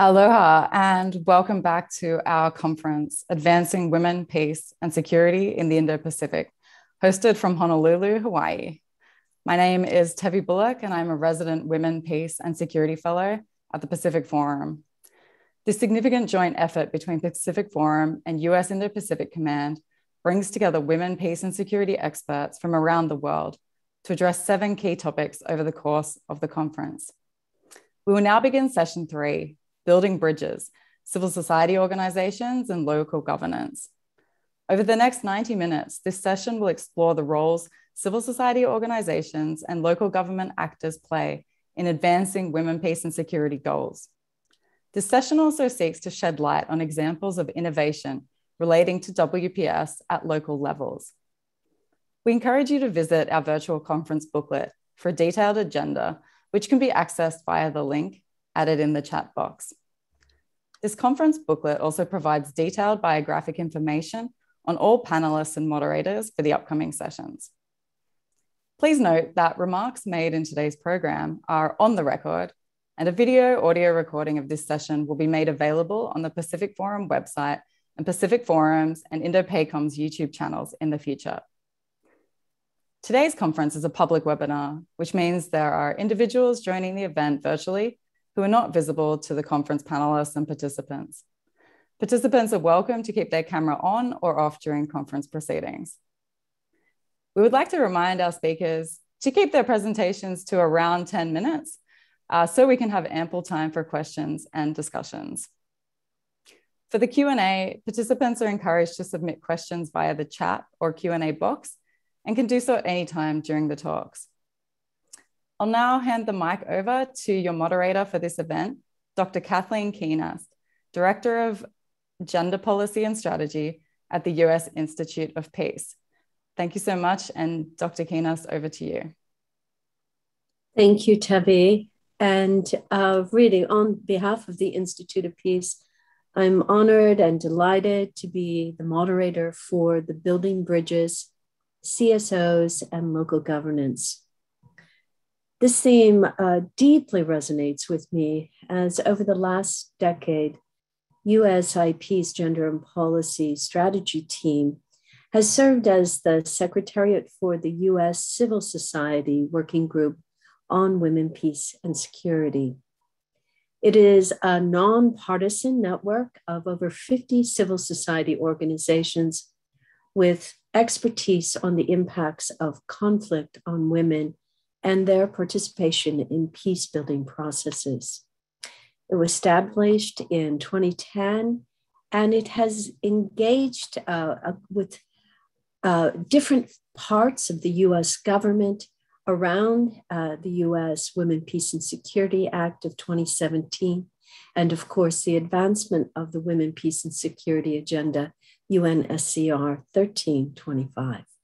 Aloha, and welcome back to our conference, Advancing Women, Peace, and Security in the Indo Pacific, hosted from Honolulu, Hawaii. My name is Tevi Bullock, and I'm a resident Women, Peace, and Security Fellow at the Pacific Forum. This significant joint effort between the Pacific Forum and US Indo Pacific Command brings together women, peace, and security experts from around the world to address seven key topics over the course of the conference. We will now begin session three building bridges, civil society organizations, and local governance. Over the next 90 minutes, this session will explore the roles civil society organizations and local government actors play in advancing women, peace, and security goals. This session also seeks to shed light on examples of innovation relating to WPS at local levels. We encourage you to visit our virtual conference booklet for a detailed agenda, which can be accessed via the link added in the chat box. This conference booklet also provides detailed biographic information on all panelists and moderators for the upcoming sessions. Please note that remarks made in today's program are on the record, and a video audio recording of this session will be made available on the Pacific Forum website and Pacific Forums and Indo-PACOM's YouTube channels in the future. Today's conference is a public webinar, which means there are individuals joining the event virtually who are not visible to the conference panelists and participants. Participants are welcome to keep their camera on or off during conference proceedings. We would like to remind our speakers to keep their presentations to around 10 minutes uh, so we can have ample time for questions and discussions. For the Q&A, participants are encouraged to submit questions via the chat or Q&A box and can do so at any time during the talks. I'll now hand the mic over to your moderator for this event, Dr. Kathleen Kuehnast, Director of Gender Policy and Strategy at the US Institute of Peace. Thank you so much. And Dr. Kuehnast, over to you. Thank you, Tevi. And uh, really, on behalf of the Institute of Peace, I'm honored and delighted to be the moderator for the Building Bridges, CSOs, and Local Governance this theme uh, deeply resonates with me as over the last decade, USIP's Gender and Policy Strategy Team has served as the Secretariat for the US Civil Society Working Group on Women, Peace, and Security. It is a nonpartisan network of over 50 civil society organizations with expertise on the impacts of conflict on women and their participation in peace building processes. It was established in 2010 and it has engaged uh, uh, with uh, different parts of the US government around uh, the US Women, Peace, and Security Act of 2017, and of course, the advancement of the Women, Peace, and Security Agenda, UNSCR 1325.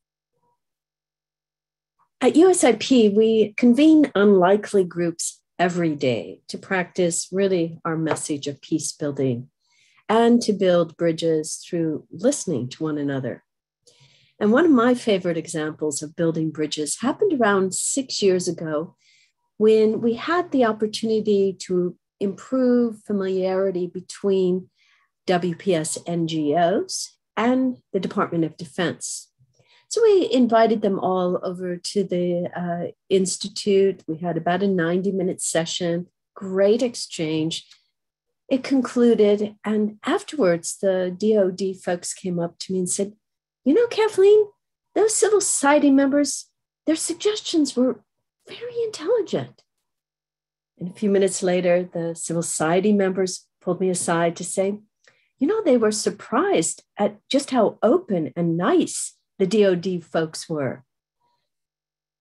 At USIP, we convene unlikely groups every day to practice really our message of peace building and to build bridges through listening to one another. And one of my favorite examples of building bridges happened around six years ago when we had the opportunity to improve familiarity between WPS NGOs and the Department of Defense. So we invited them all over to the uh, Institute. We had about a 90 minute session, great exchange. It concluded, and afterwards, the DoD folks came up to me and said, You know, Kathleen, those civil society members, their suggestions were very intelligent. And a few minutes later, the civil society members pulled me aside to say, You know, they were surprised at just how open and nice the DOD folks were.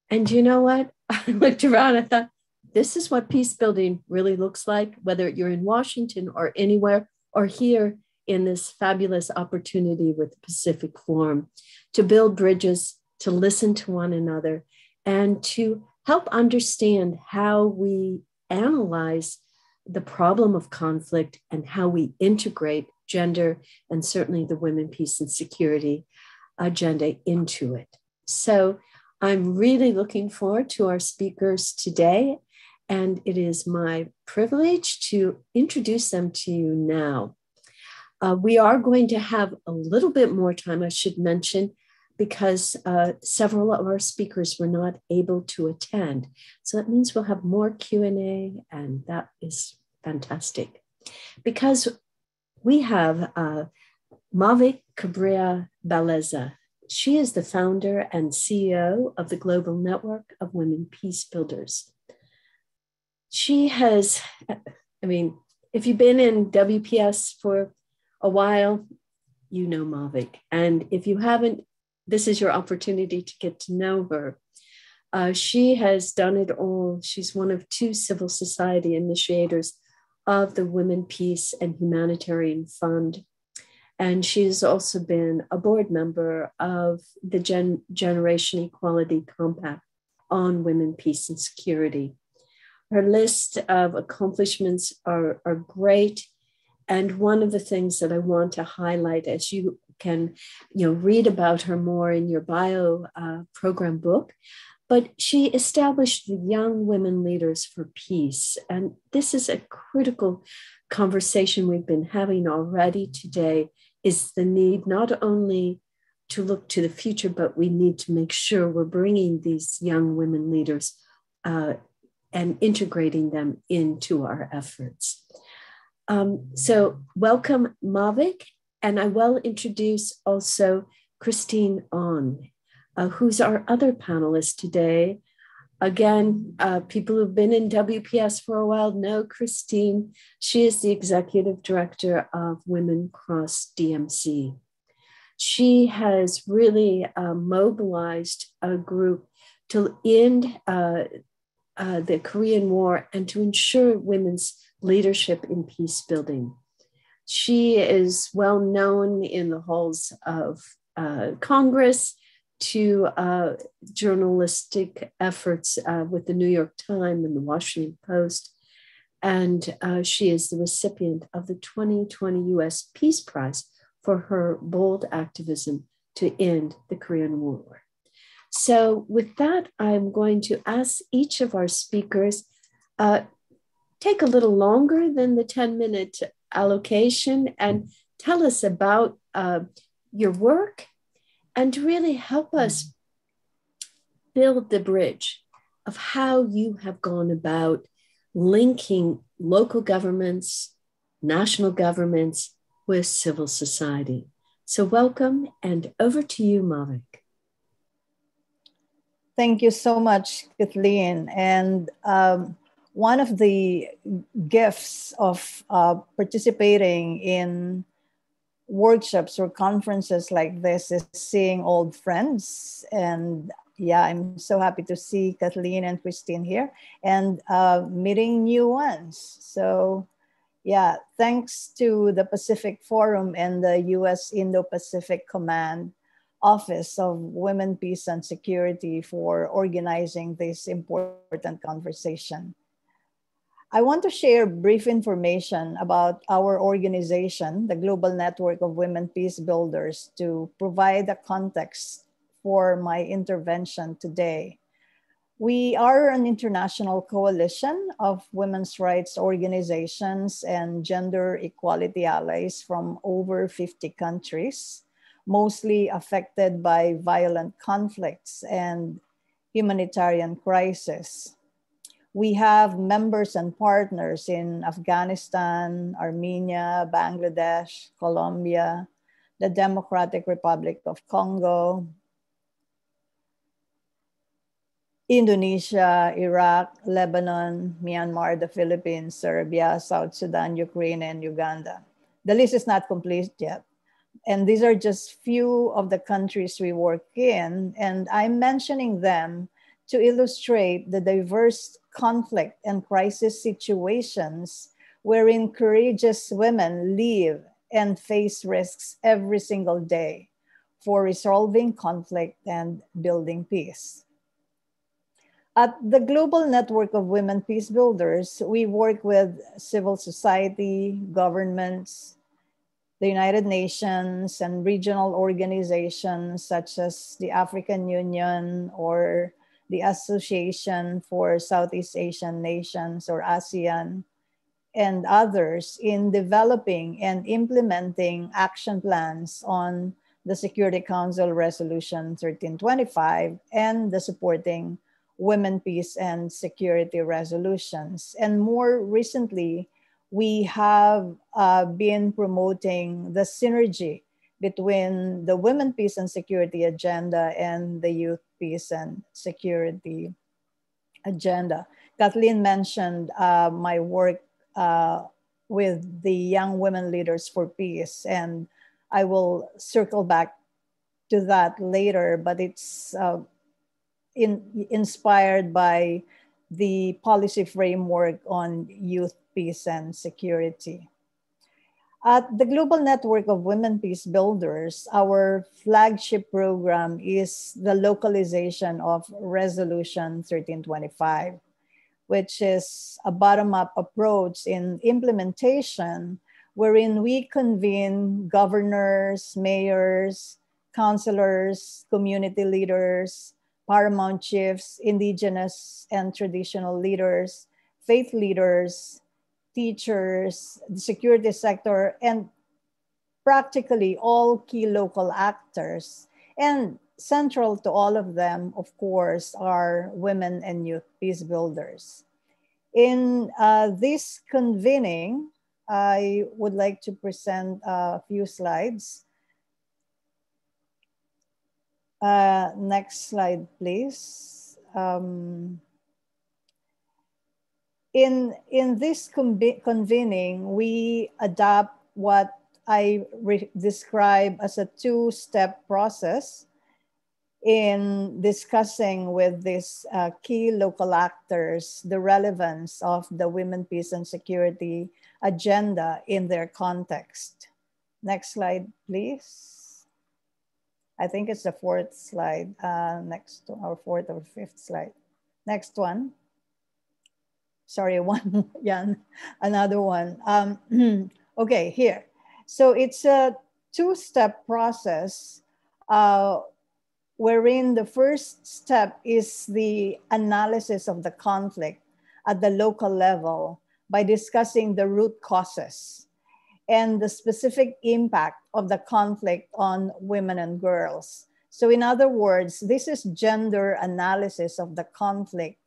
And you know what? I looked around, I thought, this is what peace building really looks like, whether you're in Washington or anywhere, or here in this fabulous opportunity with the Pacific Forum to build bridges, to listen to one another, and to help understand how we analyze the problem of conflict and how we integrate gender and certainly the women, peace, and security agenda into it. So I'm really looking forward to our speakers today. and it is my privilege to introduce them to you now. Uh, we are going to have a little bit more time, I should mention, because uh, several of our speakers were not able to attend. So that means we'll have more Q&A, and that is fantastic. Because we have uh, Mavic Cabrera Balleza. She is the founder and CEO of the Global Network of Women Peace Builders. She has, I mean, if you've been in WPS for a while, you know Mavic. And if you haven't, this is your opportunity to get to know her. Uh, she has done it all. She's one of two civil society initiators of the Women Peace and Humanitarian Fund. And she has also been a board member of the Gen- Generation Equality Compact on Women, Peace, and Security. Her list of accomplishments are, are great. And one of the things that I want to highlight as you can you know read about her more in your bio uh, program book but she established the young women leaders for peace and this is a critical conversation we've been having already today is the need not only to look to the future but we need to make sure we're bringing these young women leaders uh, and integrating them into our efforts um, so welcome mavic and I will introduce also Christine Ahn, uh, who's our other panelist today. Again, uh, people who've been in WPS for a while know Christine. She is the executive director of Women Cross DMZ. She has really uh, mobilized a group to end uh, uh, the Korean War and to ensure women's leadership in peace building. She is well known in the halls of uh, Congress to uh, journalistic efforts uh, with the New York Times and the Washington Post. And uh, she is the recipient of the 2020 US Peace Prize for her bold activism to end the Korean War. So, with that, I'm going to ask each of our speakers uh, take a little longer than the 10 minute allocation and tell us about uh, your work and to really help us build the bridge of how you have gone about linking local governments, national governments with civil society. So, welcome and over to you, Mavic. Thank you so much, Kathleen. And um, one of the gifts of uh, participating in workshops or conferences like this is seeing old friends. And yeah i'm so happy to see kathleen and christine here and uh, meeting new ones. So yeah thanks to the pacific forum and the us indo-pacific command office of women peace and security for organizing this important conversation I want to share brief information about our organization, the Global Network of Women Peace Builders, to provide a context for my intervention today. We are an international coalition of women's rights organizations and gender equality allies from over 50 countries, mostly affected by violent conflicts and humanitarian crisis we have members and partners in Afghanistan, Armenia, Bangladesh, Colombia, the Democratic Republic of Congo, Indonesia, Iraq, Lebanon, Myanmar, the Philippines, Serbia, South Sudan, Ukraine, and Uganda. The list is not complete yet. And these are just few of the countries we work in. And I'm mentioning them to illustrate the diverse conflict and crisis situations wherein courageous women live and face risks every single day for resolving conflict and building peace. At the Global Network of Women Peace Builders, we work with civil society, governments, the United Nations, and regional organizations such as the African Union or the Association for Southeast Asian Nations or ASEAN, and others in developing and implementing action plans on the Security Council Resolution 1325 and the supporting women, peace, and security resolutions. And more recently, we have uh, been promoting the synergy between the women, peace, and security agenda and the youth, peace, and security agenda. Kathleen mentioned uh, my work uh, with the Young Women Leaders for Peace, and I will circle back to that later, but it's uh, in, inspired by the policy framework on youth peace and security. At the Global Network of Women Peace Builders, our flagship program is the localization of Resolution 1325, which is a bottom up approach in implementation wherein we convene governors, mayors, councilors, community leaders, paramount chiefs, indigenous and traditional leaders, faith leaders, teachers, the security sector, and practically all key local actors. And central to all of them, of course, are women and youth peace builders. In uh, this convening, I would like to present a few slides. Uh, next slide, please. Um, in, in this convening, we adopt what I describe as a two-step process in discussing with these uh, key local actors the relevance of the women, peace, and security agenda in their context. Next slide, please. I think it's the fourth slide, uh, next to our fourth or fifth slide. Next one. Sorry, one, Jan, another one. Um, okay, here. So it's a two-step process uh, wherein the first step is the analysis of the conflict at the local level by discussing the root causes and the specific impact of the conflict on women and girls. So, in other words, this is gender analysis of the conflict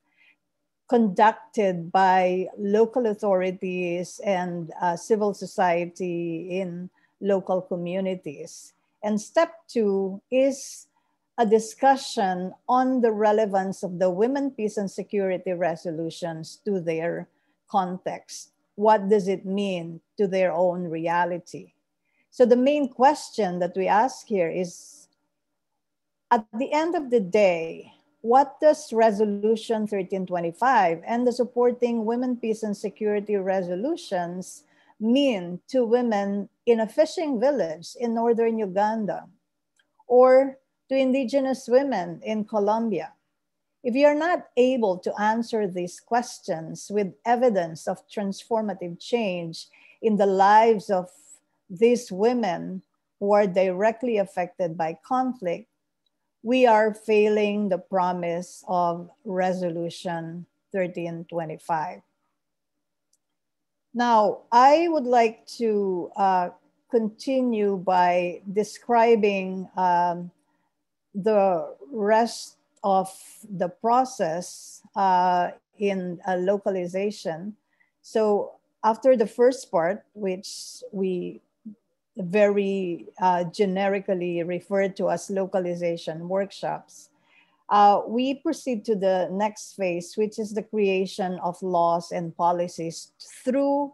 conducted by local authorities and uh, civil society in local communities. And step two is a discussion on the relevance of the women, peace, and security resolutions to their context. What does it mean to their own reality? So, the main question that we ask here is at the end of the day, what does Resolution 1325 and the supporting women, peace, and security resolutions mean to women in a fishing village in northern Uganda or to indigenous women in Colombia? If you are not able to answer these questions with evidence of transformative change in the lives of these women who are directly affected by conflict, we are failing the promise of Resolution 1325. Now, I would like to uh, continue by describing um, the rest of the process uh, in a localization. So after the first part, which we very uh, generically referred to as localization workshops, uh, we proceed to the next phase, which is the creation of laws and policies through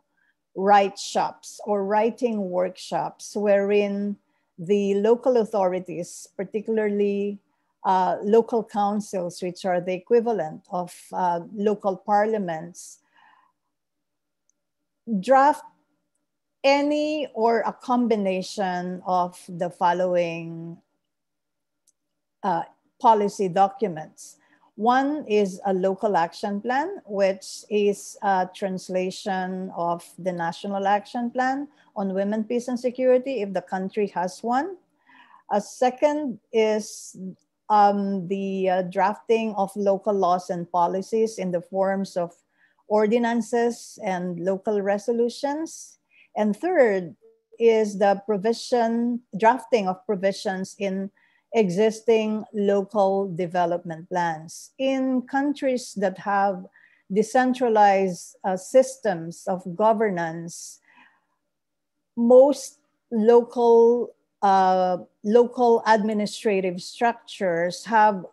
write shops or writing workshops, wherein the local authorities, particularly uh, local councils, which are the equivalent of uh, local parliaments, draft any or a combination of the following uh, policy documents. One is a local action plan, which is a translation of the National Action Plan on Women, Peace and Security, if the country has one. A second is um, the uh, drafting of local laws and policies in the forms of ordinances and local resolutions. And third is the provision, drafting of provisions in existing local development plans. In countries that have decentralized uh, systems of governance, most local uh, local administrative structures have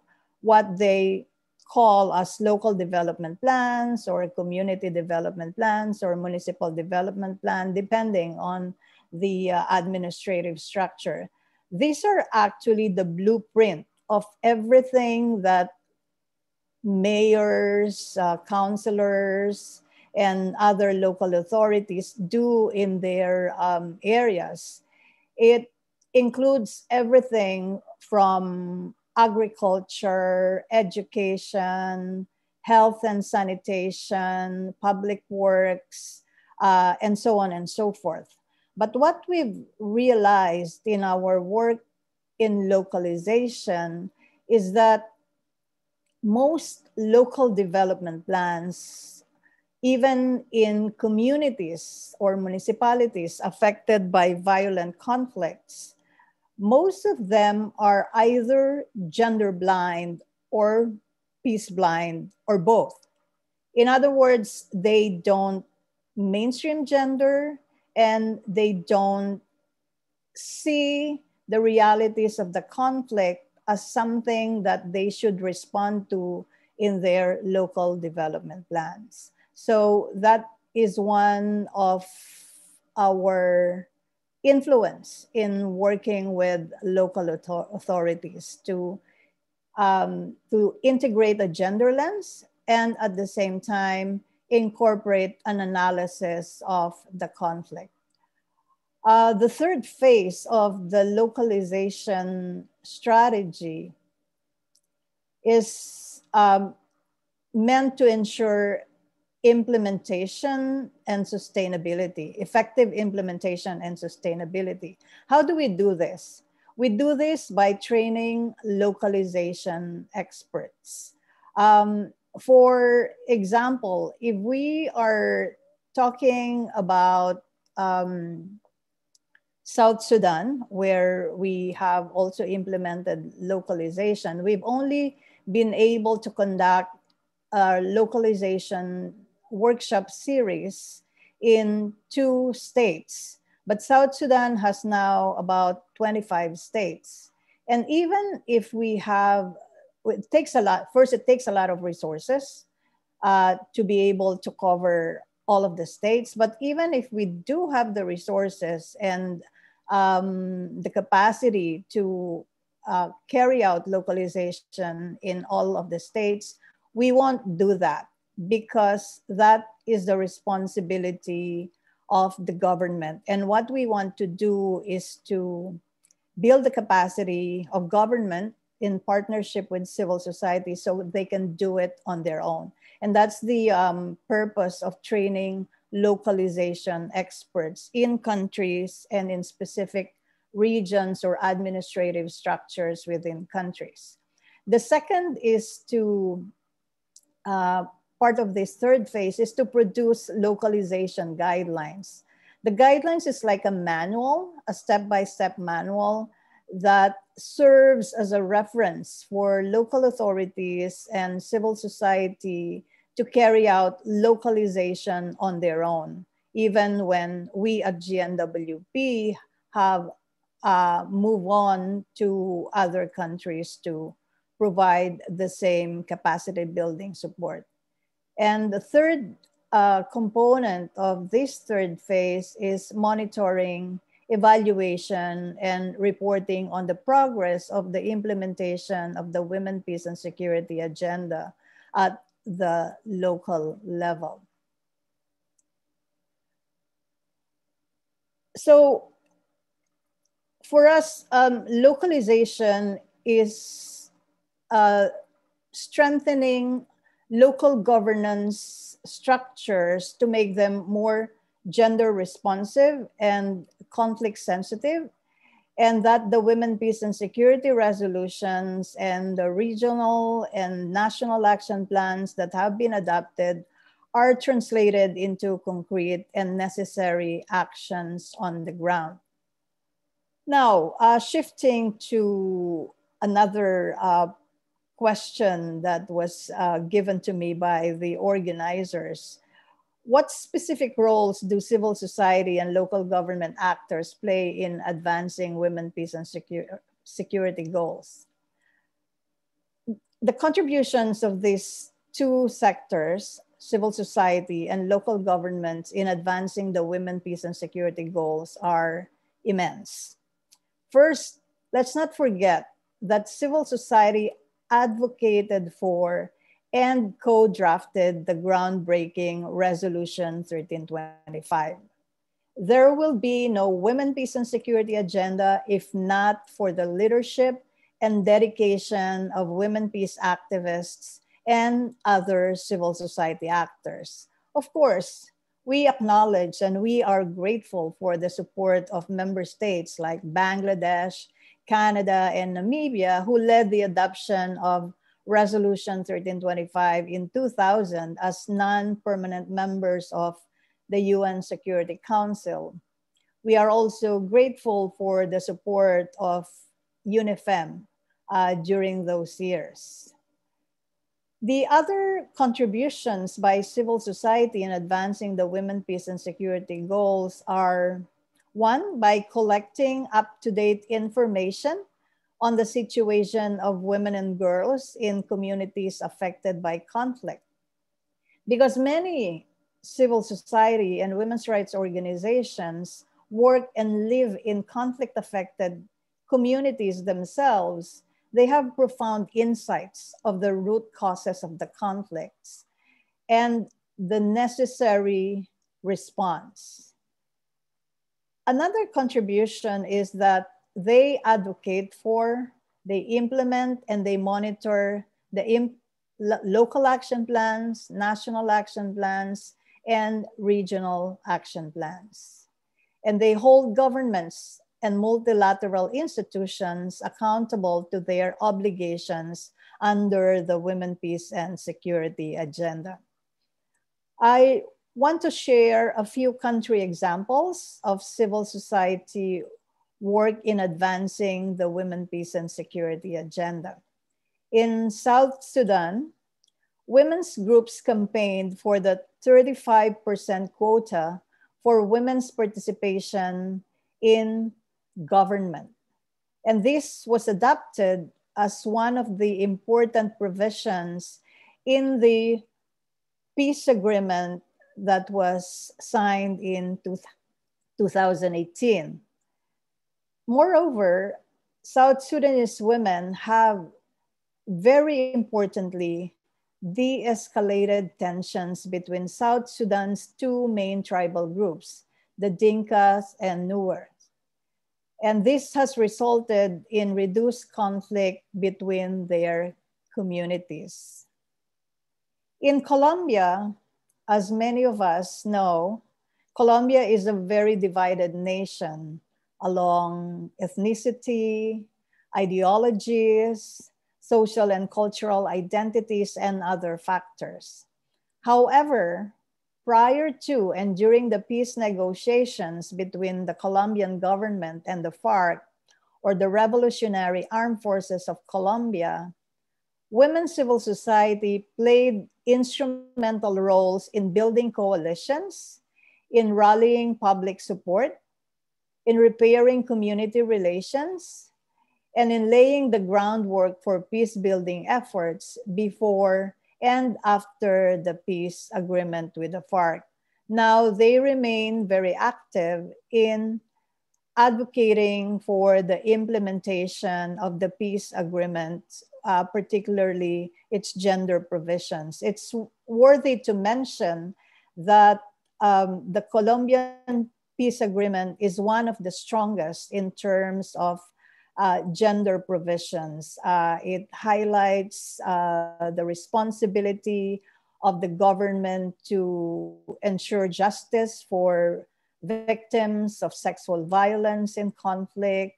what they call as local development plans or community development plans or municipal development plan, depending on the uh, administrative structure. These are actually the blueprint of everything that mayors, uh, councilors, and other local authorities do in their um, areas. It includes everything from agriculture, education, health and sanitation, public works, uh, and so on and so forth. But what we've realized in our work in localization is that most local development plans, even in communities or municipalities affected by violent conflicts, most of them are either gender blind or peace blind or both. In other words, they don't mainstream gender and they don't see the realities of the conflict as something that they should respond to in their local development plans. So that is one of our influence in working with local authorities to, um, to integrate a gender lens and at the same time incorporate an analysis of the conflict. Uh, the third phase of the localization strategy is um, meant to ensure implementation and sustainability, effective implementation and sustainability. How do we do this? We do this by training localization experts. Um, for example, if we are talking about um, South Sudan, where we have also implemented localization, we've only been able to conduct a localization workshop series in two states. But South Sudan has now about 25 states. And even if we have, it takes a lot, first, it takes a lot of resources uh, to be able to cover all of the states. But even if we do have the resources and um, the capacity to uh, carry out localization in all of the states, we won't do that because that is the responsibility of the government. And what we want to do is to build the capacity of government in partnership with civil society so they can do it on their own. And that's the um, purpose of training localization experts in countries and in specific regions or administrative structures within countries. The second is to uh, part of this third phase is to produce localization guidelines. The guidelines is like a manual, a step-by-step manual that serves as a reference for local authorities and civil society to carry out localization on their own, even when we at GNWP have uh, moved on to other countries to provide the same capacity building support. And the third uh, component of this third phase is monitoring, evaluation, and reporting on the progress of the implementation of the Women, Peace, and Security agenda at the local level. So for us, um, localization is uh, strengthening local governance structures to make them more gender responsive and conflict sensitive. and that the Women, Peace, and Security resolutions and the regional and national action plans that have been adopted are translated into concrete and necessary actions on the ground. Now, uh, shifting to another uh, question that was uh, given to me by the organizers. What specific roles do civil society and local government actors play in advancing women, peace, and secure, security goals? The contributions of these two sectors civil society, and local governments in advancing the women, peace, and security goals are immense. First, let's not forget that civil society advocated for and co drafted the groundbreaking Resolution 1325. There will be no Women, Peace, and Security agenda if not for the leadership and dedication of women peace activists and other civil society actors. Of course, we acknowledge and we are grateful for the support of member states like Bangladesh, Canada, and Namibia, who led the adoption of Resolution 1325 in 2000 as non permanent members of the UN Security Council. We are also grateful for the support of UNIFEM uh, during those years. The other contributions by civil society in advancing the women, peace, and security goals are one, by collecting up to date information on the situation of women and girls in communities affected by conflict. Because many civil society and women's rights organizations work and live in conflict affected communities themselves they have profound insights of the root causes of the conflicts and the necessary response. Another contribution is that they advocate for, they implement, and they monitor the imp- local action plans, national action plans, and regional action plans. And they hold governments and multilateral institutions accountable to their obligations under the Women, Peace, and Security agenda. I want to share a few country examples of civil society work in advancing the Women, Peace, and Security agenda. In South Sudan, women's groups campaigned for the 35% quota for women's participation in government. And this was adopted as one of the important provisions in the peace agreement that was signed in 2018. Moreover, South Sudanese women have very importantly de escalated tensions between South Sudan's two main tribal groups, the Dinkas and Nuer. And this has resulted in reduced conflict between their communities. In Colombia, as many of us know, Colombia is a very divided nation along ethnicity, ideologies, social and cultural identities, and other factors. However, prior to and during the peace negotiations between the Colombian government and the FARC, or the Revolutionary Armed Forces of Colombia, women civil society played instrumental roles in building coalitions, in rallying public support, in repairing community relations, and in laying the groundwork for peace building efforts before and after the peace agreement with the FARC. Now they remain very active in advocating for the implementation of the peace agreement, uh, particularly its gender provisions. It's worthy to mention that um, the Colombian peace agreement is one of the strongest in terms of uh, gender provisions. Uh, it highlights uh, the responsibility of the government to ensure justice for victims of sexual violence in conflict.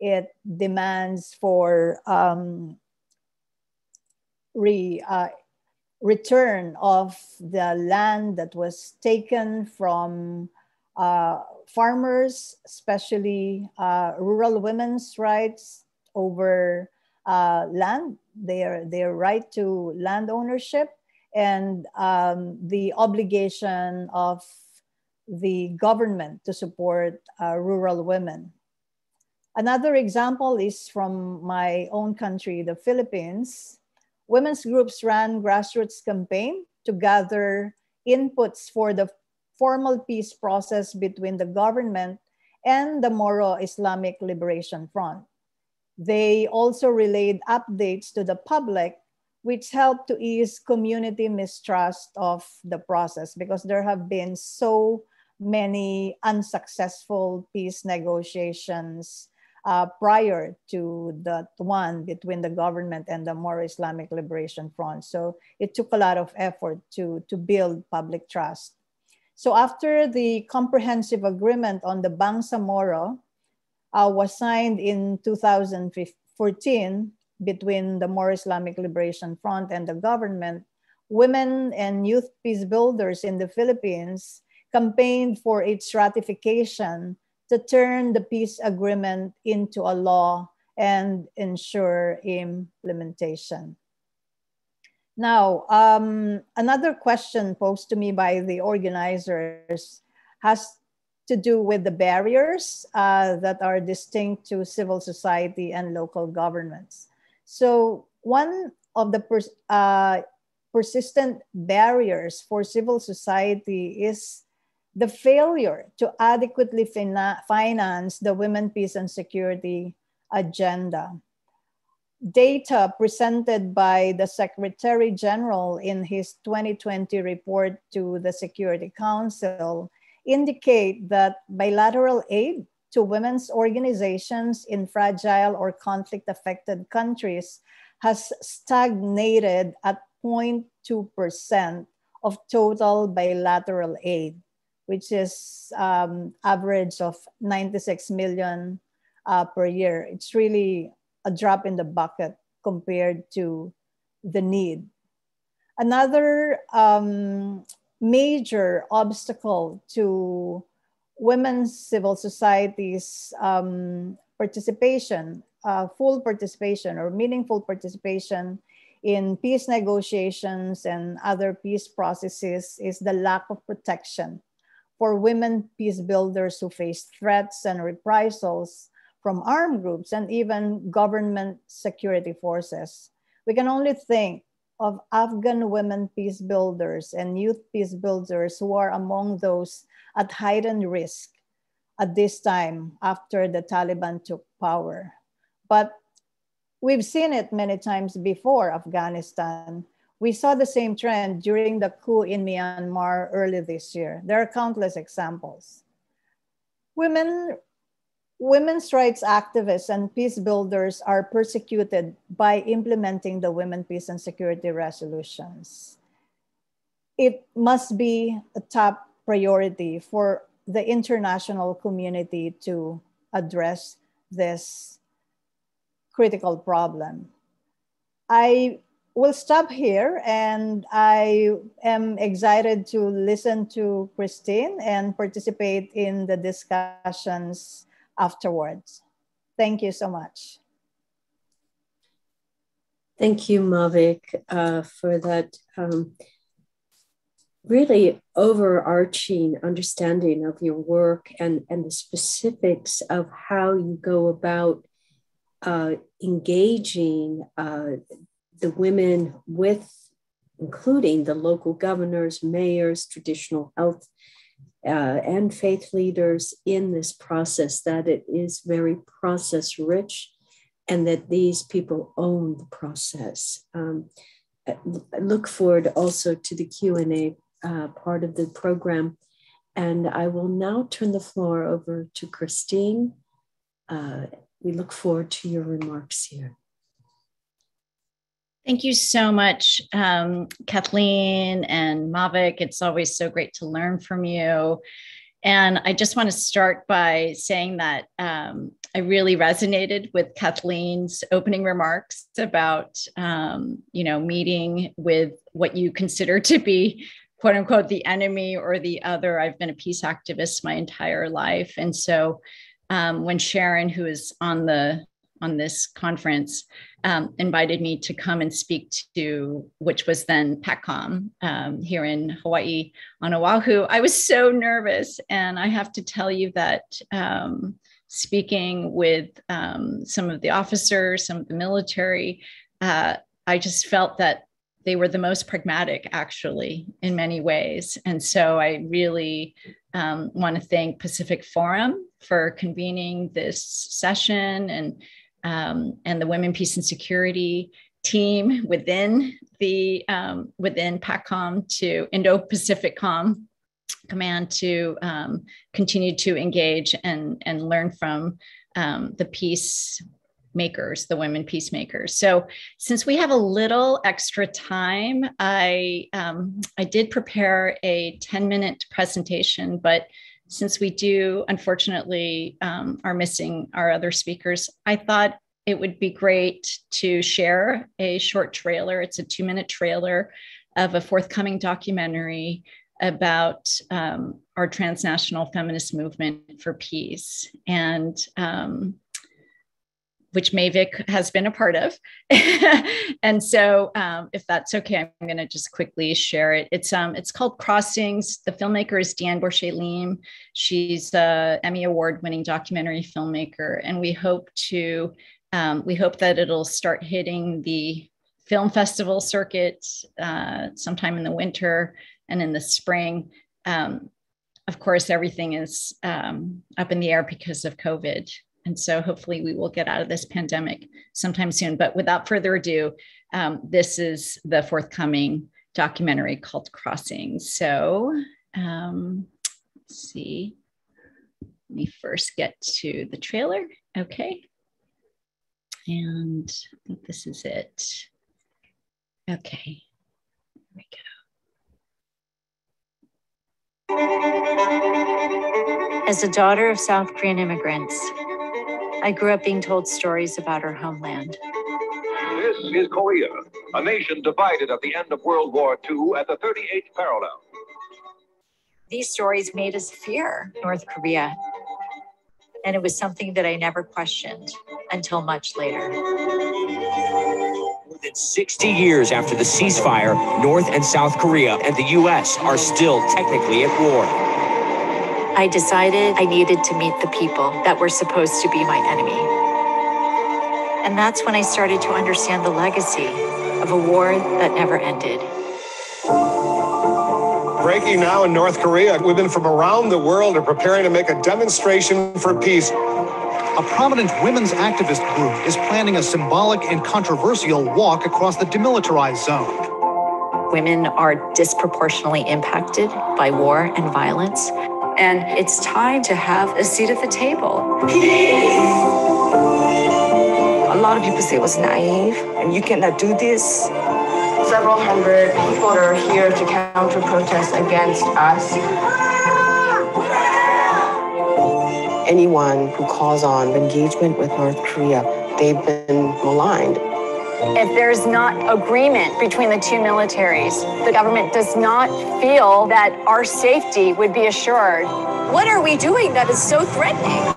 it demands for um, re, uh, return of the land that was taken from uh, farmers, especially uh, rural women's rights over uh, land, their, their right to land ownership, and um, the obligation of the government to support uh, rural women. Another example is from my own country, the Philippines. Women's groups ran grassroots campaign to gather inputs for the formal peace process between the government and the Moro Islamic Liberation Front. They also relayed updates to the public, which helped to ease community mistrust of the process because there have been so many unsuccessful peace negotiations uh, prior to the one between the government and the Moro Islamic Liberation Front. So it took a lot of effort to, to build public trust. So after the comprehensive agreement on the Bangsamoro, uh, was signed in 2014 between the Moro Islamic Liberation Front and the government, women and youth peace builders in the Philippines campaigned for its ratification to turn the peace agreement into a law and ensure implementation. Now, um, another question posed to me by the organizers has to do with the barriers uh, that are distinct to civil society and local governments. So one of the pers uh, persistent barriers for civil society is the failure to adequately fina finance the women, peace, and security agenda. Data presented by the Secretary General in his 2020 report to the Security Council indicate that bilateral aid to women's organizations in fragile or conflict affected countries has stagnated at 0.2% of total bilateral aid, which is um, average of 96 million uh, per year. It's really a drop in the bucket compared to the need. Another um, major obstacle to women's civil societies um, participation, uh, full participation or meaningful participation in peace negotiations and other peace processes is the lack of protection for women peace builders who face threats and reprisals from armed groups and even government security forces. We can only think of Afghan women peace builders and youth peace builders who are among those at heightened risk at this time after the Taliban took power. But we've seen it many times before Afghanistan. We saw the same trend during the coup in Myanmar early this year. There are countless examples. Women women's rights activists and peace builders are persecuted by implementing the Women, Peace, and Security resolutions. It must be a top priority for the international community to address this critical problem. I will stop here and I am excited to listen to Christine and participate in the discussions afterwards. Thank you so much. Thank you, Mavic, uh, for that um, really overarching understanding of your work and, and the specifics of how you go about uh, engaging uh, the women with, including the local governors, mayors, traditional health uh, and faith leaders in this process, that it is very process rich and that these people own the process. Um, I look forward also to the Q&A uh, part of the program. And I will now turn the floor over to Christine. Uh, we look forward to your remarks here. Thank you so much, um, Kathleen and Mavic. It's always so great to learn from you. And I just want to start by saying that um, I really resonated with Kathleen's opening remarks about, um, you know, meeting with what you consider to be quote unquote the enemy or the other. I've been a peace activist my entire life. And so um, when Sharon, who is on the on this conference, um, invited me to come and speak to, which was then PACOM um, here in Hawaii on Oahu. I was so nervous. And I have to tell you that um, speaking with um, some of the officers, some of the military, uh, I just felt that they were the most pragmatic, actually, in many ways. And so I really um, want to thank Pacific Forum for convening this session and um, and the Women, Peace and Security team within the um, within PACOM to Indo-Pacific Com Command to um, continue to engage and and learn from um, the peace makers, the women peacemakers. So, since we have a little extra time, I um, I did prepare a ten minute presentation, but since we do unfortunately um, are missing our other speakers, I thought it would be great to share a short trailer. It's a two minute trailer of a forthcoming documentary about um, our transnational feminist movement for peace. And um, which Mavic has been a part of. and so, um, if that's okay, I'm going to just quickly share it. It's um, it's called Crossings. The filmmaker is Deann Borshay Liem. She's a Emmy Award winning documentary filmmaker, and we hope to um, we hope that it'll start hitting the film festival circuit uh, sometime in the winter and in the spring. Um, of course, everything is um, up in the air because of COVID. And so hopefully we will get out of this pandemic sometime soon. But without further ado, um, this is the forthcoming documentary called Crossing. So um, let's see. Let me first get to the trailer. Okay. And I think this is it. Okay. Here we go. As a daughter of South Korean immigrants, I grew up being told stories about our homeland. This is Korea, a nation divided at the end of World War II at the 38th parallel. These stories made us fear North Korea. And it was something that I never questioned until much later. More than 60 years after the ceasefire, North and South Korea and the U.S. are still technically at war. I decided I needed to meet the people that were supposed to be my enemy. And that's when I started to understand the legacy of a war that never ended. Breaking now in North Korea, women from around the world are preparing to make a demonstration for peace. A prominent women's activist group is planning a symbolic and controversial walk across the demilitarized zone. Women are disproportionately impacted by war and violence and it's time to have a seat at the table. A lot of people say it was naive and you cannot do this. Several hundred people are here to counter protest against us. Anyone who calls on engagement with North Korea, they've been maligned If there's not agreement between the two militaries, the government does not feel that our safety would be assured. What are we doing that is so threatening?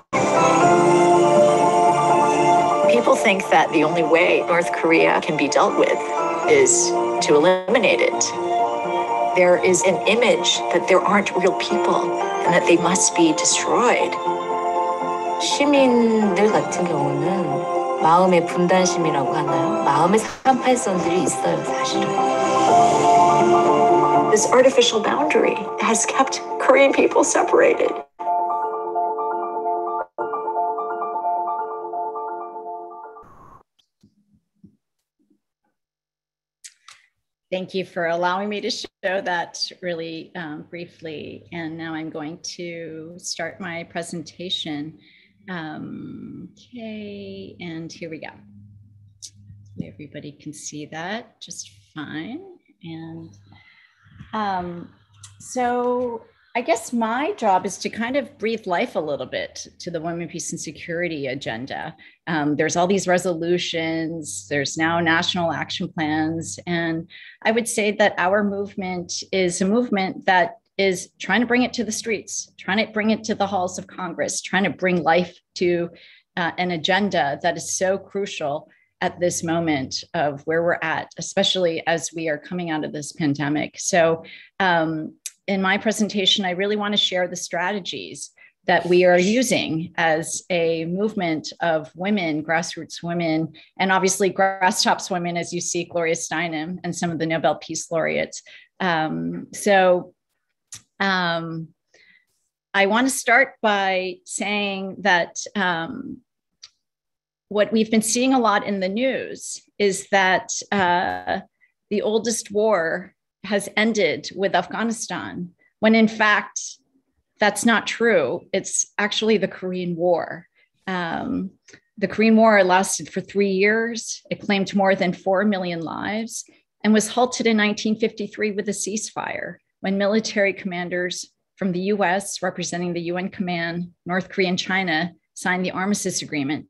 People think that the only way North Korea can be dealt with is to eliminate it. There is an image that there aren't real people and that they must be destroyed. 시민들 같은 경우는 마음의 분단심이라고 하나요? 마음의 상팔선들이 있어요, 사실은. This artificial boundary has kept Korean people separated. Thank you for allowing me to show that really um, briefly. And now I'm going to start my presentation. Um, okay, and here we go. Everybody can see that just fine. And um, so I guess my job is to kind of breathe life a little bit to the women, peace, and security agenda. Um, there's all these resolutions, there's now national action plans. And I would say that our movement is a movement that is trying to bring it to the streets, trying to bring it to the halls of Congress, trying to bring life to uh, an agenda that is so crucial at this moment of where we're at, especially as we are coming out of this pandemic. So, um, in my presentation, I really want to share the strategies that we are using as a movement of women, grassroots women, and obviously grass tops women, as you see Gloria Steinem and some of the Nobel Peace Laureates. Um, so um, I want to start by saying that um, what we've been seeing a lot in the news is that uh, the oldest war has ended with Afghanistan, when in fact, that's not true. It's actually the Korean War. Um, the Korean War lasted for three years. It claimed more than 4 million lives and was halted in 1953 with a ceasefire when military commanders from the US, representing the UN command, North Korea, and China, signed the armistice agreement.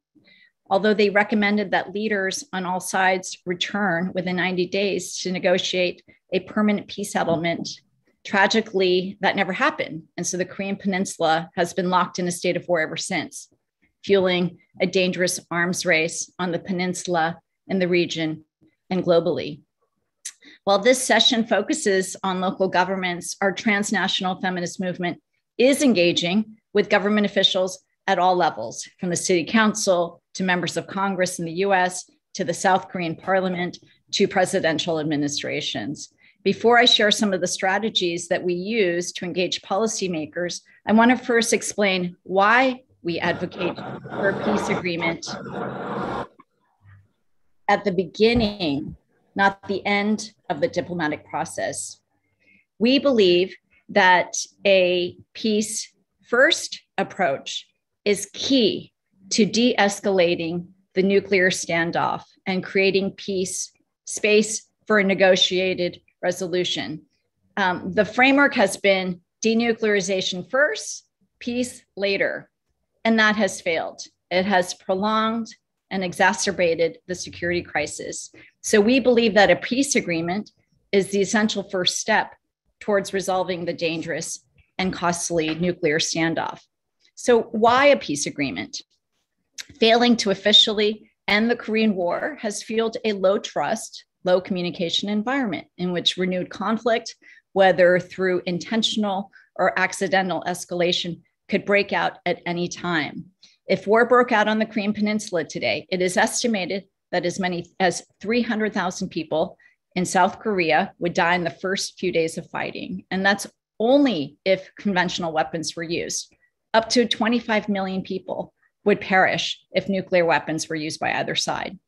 Although they recommended that leaders on all sides return within 90 days to negotiate a permanent peace settlement, tragically, that never happened. And so the Korean Peninsula has been locked in a state of war ever since, fueling a dangerous arms race on the peninsula, in the region, and globally. While this session focuses on local governments, our transnational feminist movement is engaging with government officials at all levels, from the city council to members of Congress in the US to the South Korean parliament to presidential administrations. Before I share some of the strategies that we use to engage policymakers, I want to first explain why we advocate for a peace agreement at the beginning not the end of the diplomatic process. We believe that a peace first approach is key to de escalating the nuclear standoff and creating peace space for a negotiated resolution. Um, the framework has been denuclearization first, peace later, and that has failed. It has prolonged and exacerbated the security crisis. So we believe that a peace agreement is the essential first step towards resolving the dangerous and costly nuclear standoff. So, why a peace agreement? Failing to officially end the Korean War has fueled a low trust, low communication environment in which renewed conflict, whether through intentional or accidental escalation, could break out at any time. If war broke out on the Korean Peninsula today, it is estimated that as many as 300,000 people in South Korea would die in the first few days of fighting. And that's only if conventional weapons were used. Up to 25 million people would perish if nuclear weapons were used by either side.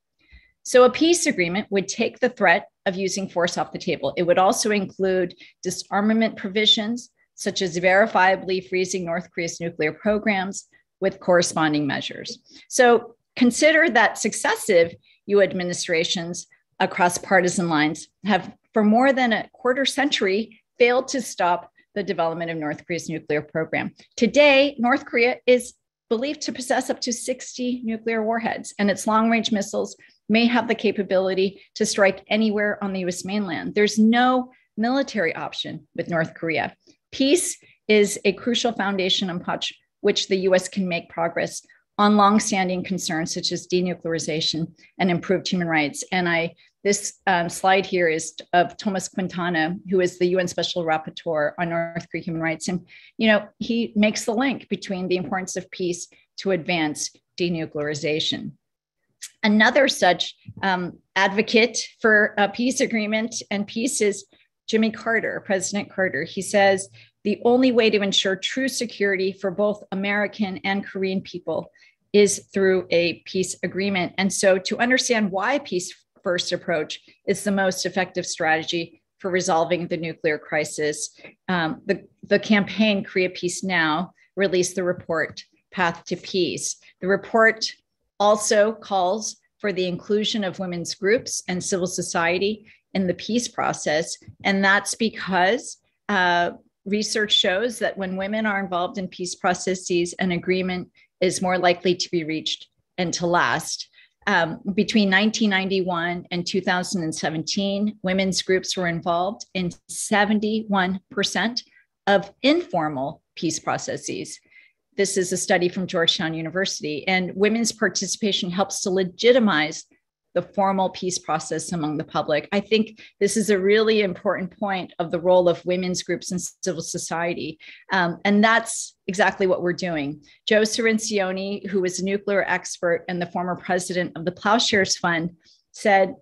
So, a peace agreement would take the threat of using force off the table. It would also include disarmament provisions, such as verifiably freezing North Korea's nuclear programs, with corresponding measures. So consider that successive U administrations across partisan lines have, for more than a quarter century, failed to stop the development of North Korea's nuclear program. Today, North Korea is believed to possess up to 60 nuclear warheads, and its long range missiles may have the capability to strike anywhere on the US mainland. There's no military option with North Korea. Peace is a crucial foundation on which the US can make progress on longstanding concerns such as denuclearization and improved human rights. And I this um, slide here is of Thomas Quintana, who is the UN Special Rapporteur on North Korea human rights. And, you know, he makes the link between the importance of peace to advance denuclearization. Another such um, advocate for a peace agreement and peace is Jimmy Carter, President Carter. He says the only way to ensure true security for both American and Korean people is through a peace agreement. And so, to understand why peace first approach is the most effective strategy for resolving the nuclear crisis, um, the, the campaign Korea Peace Now released the report Path to Peace. The report also calls for the inclusion of women's groups and civil society in the peace process. And that's because uh, research shows that when women are involved in peace processes, an agreement is more likely to be reached and to last. Um, between 1991 and 2017, women's groups were involved in 71% of informal peace processes. This is a study from Georgetown University, and women's participation helps to legitimize the formal peace process among the public. I think this is a really important point of the role of women's groups in civil society. Um, and that's exactly what we're doing. Joe Cirincione, who is a nuclear expert and the former president of the Plowshares Fund, said,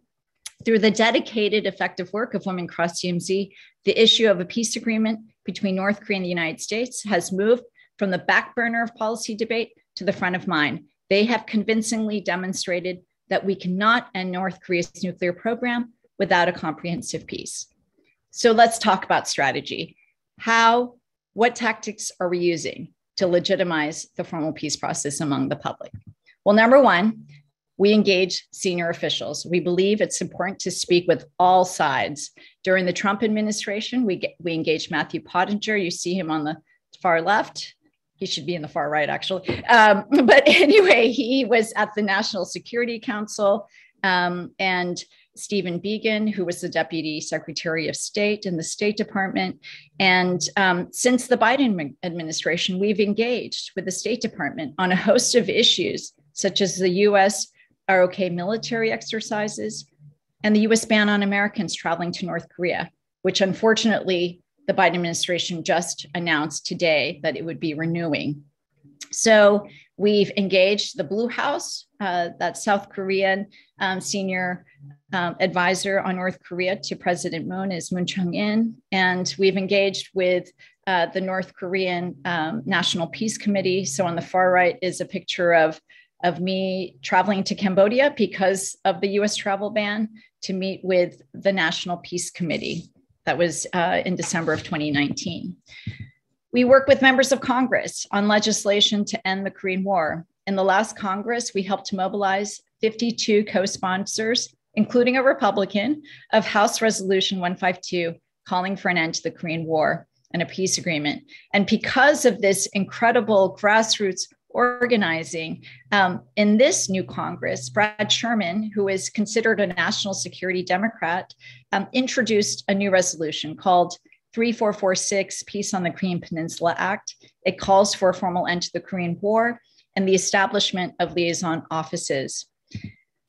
through the dedicated, effective work of Women Cross DMZ, the issue of a peace agreement between North Korea and the United States has moved from the back burner of policy debate to the front of mind. They have convincingly demonstrated that we cannot end North Korea's nuclear program without a comprehensive peace. So let's talk about strategy. How, what tactics are we using to legitimize the formal peace process among the public? Well, number one, we engage senior officials. We believe it's important to speak with all sides. During the Trump administration, we, get, we engaged Matthew Pottinger. You see him on the far left he should be in the far right actually. Um, but anyway he was at the national security council um, and stephen biegun who was the deputy secretary of state in the state department. And um, since the biden administration we've engaged with the state department on a host of issues such as the us rok military exercises and the us ban on americans traveling to north korea which unfortunately the Biden administration just announced today that it would be renewing. So we've engaged the Blue House, uh, that South Korean um, senior um, advisor on North Korea to President Moon is Moon Chung-in, and we've engaged with uh, the North Korean um, National Peace Committee. So on the far right is a picture of of me traveling to Cambodia because of the US travel ban to meet with the National Peace Committee that was uh, in December of 2019. We work with members of Congress on legislation to end the Korean War. In the last Congress, we helped to mobilize 52 co sponsors, including a Republican, of House Resolution 152 calling for an end to the Korean War and a peace agreement. And because of this incredible grassroots organizing. Um, in this new Congress, Brad Sherman, who is considered a national security Democrat, um, introduced a new resolution called 3446 Peace on the Korean Peninsula Act. It calls for a formal end to the Korean War and the establishment of liaison offices.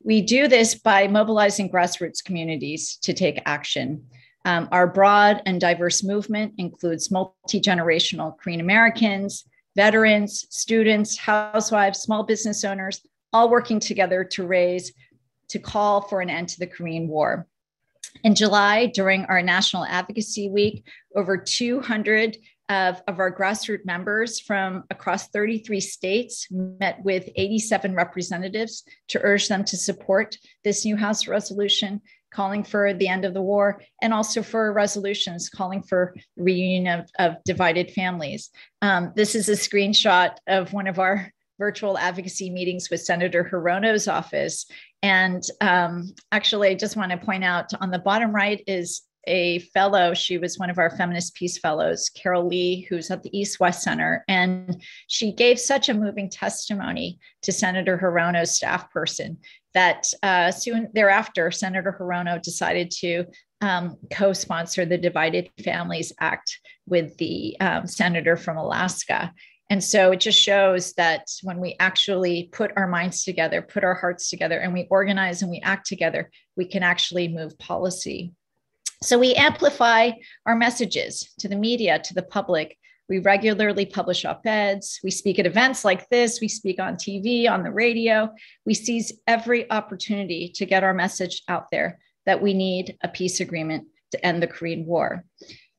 We do this by mobilizing grassroots communities to take action. Um, our broad and diverse movement includes multi generational Korean Americans, veterans, students, housewives, small business owners, all working together to raise, to call for an end to the Korean War. In July, during our National Advocacy Week, over 200 of, of our grassroots members from across 33 states met with 87 representatives to urge them to support this new House resolution calling for the end of the war, and also for resolutions calling for reunion of, of divided families. Um, this is a screenshot of one of our virtual advocacy meetings with Senator Hirono's office. And um, actually, I just want to point out on the bottom right is a fellow. She was one of our feminist peace fellows, Carol Lee, who's at the East West Center. And she gave such a moving testimony to Senator Hirono's staff person that uh, soon thereafter, Senator Hirono decided to um, co sponsor the Divided Families Act with the um, senator from Alaska. And so it just shows that when we actually put our minds together, put our hearts together, and we organize and we act together, we can actually move policy. So we amplify our messages to the media, to the public, we regularly publish op eds. We speak at events like this. We speak on TV, on the radio. We seize every opportunity to get our message out there that we need a peace agreement to end the Korean War.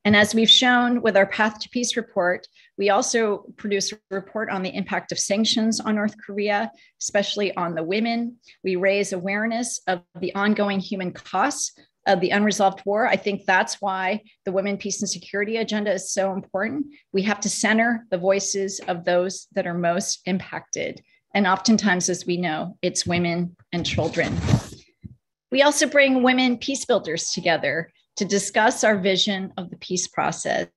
And as we've shown with our Path to Peace report, we also produce a report on the impact of sanctions on North Korea, especially on the women. We raise awareness of the ongoing human costs of the unresolved war. I think that's why the Women, Peace, and Security agenda is so important. We have to center the voices of those that are most impacted. And oftentimes, as we know, it's women and children. We also bring women peace builders together. To discuss our vision of the peace process.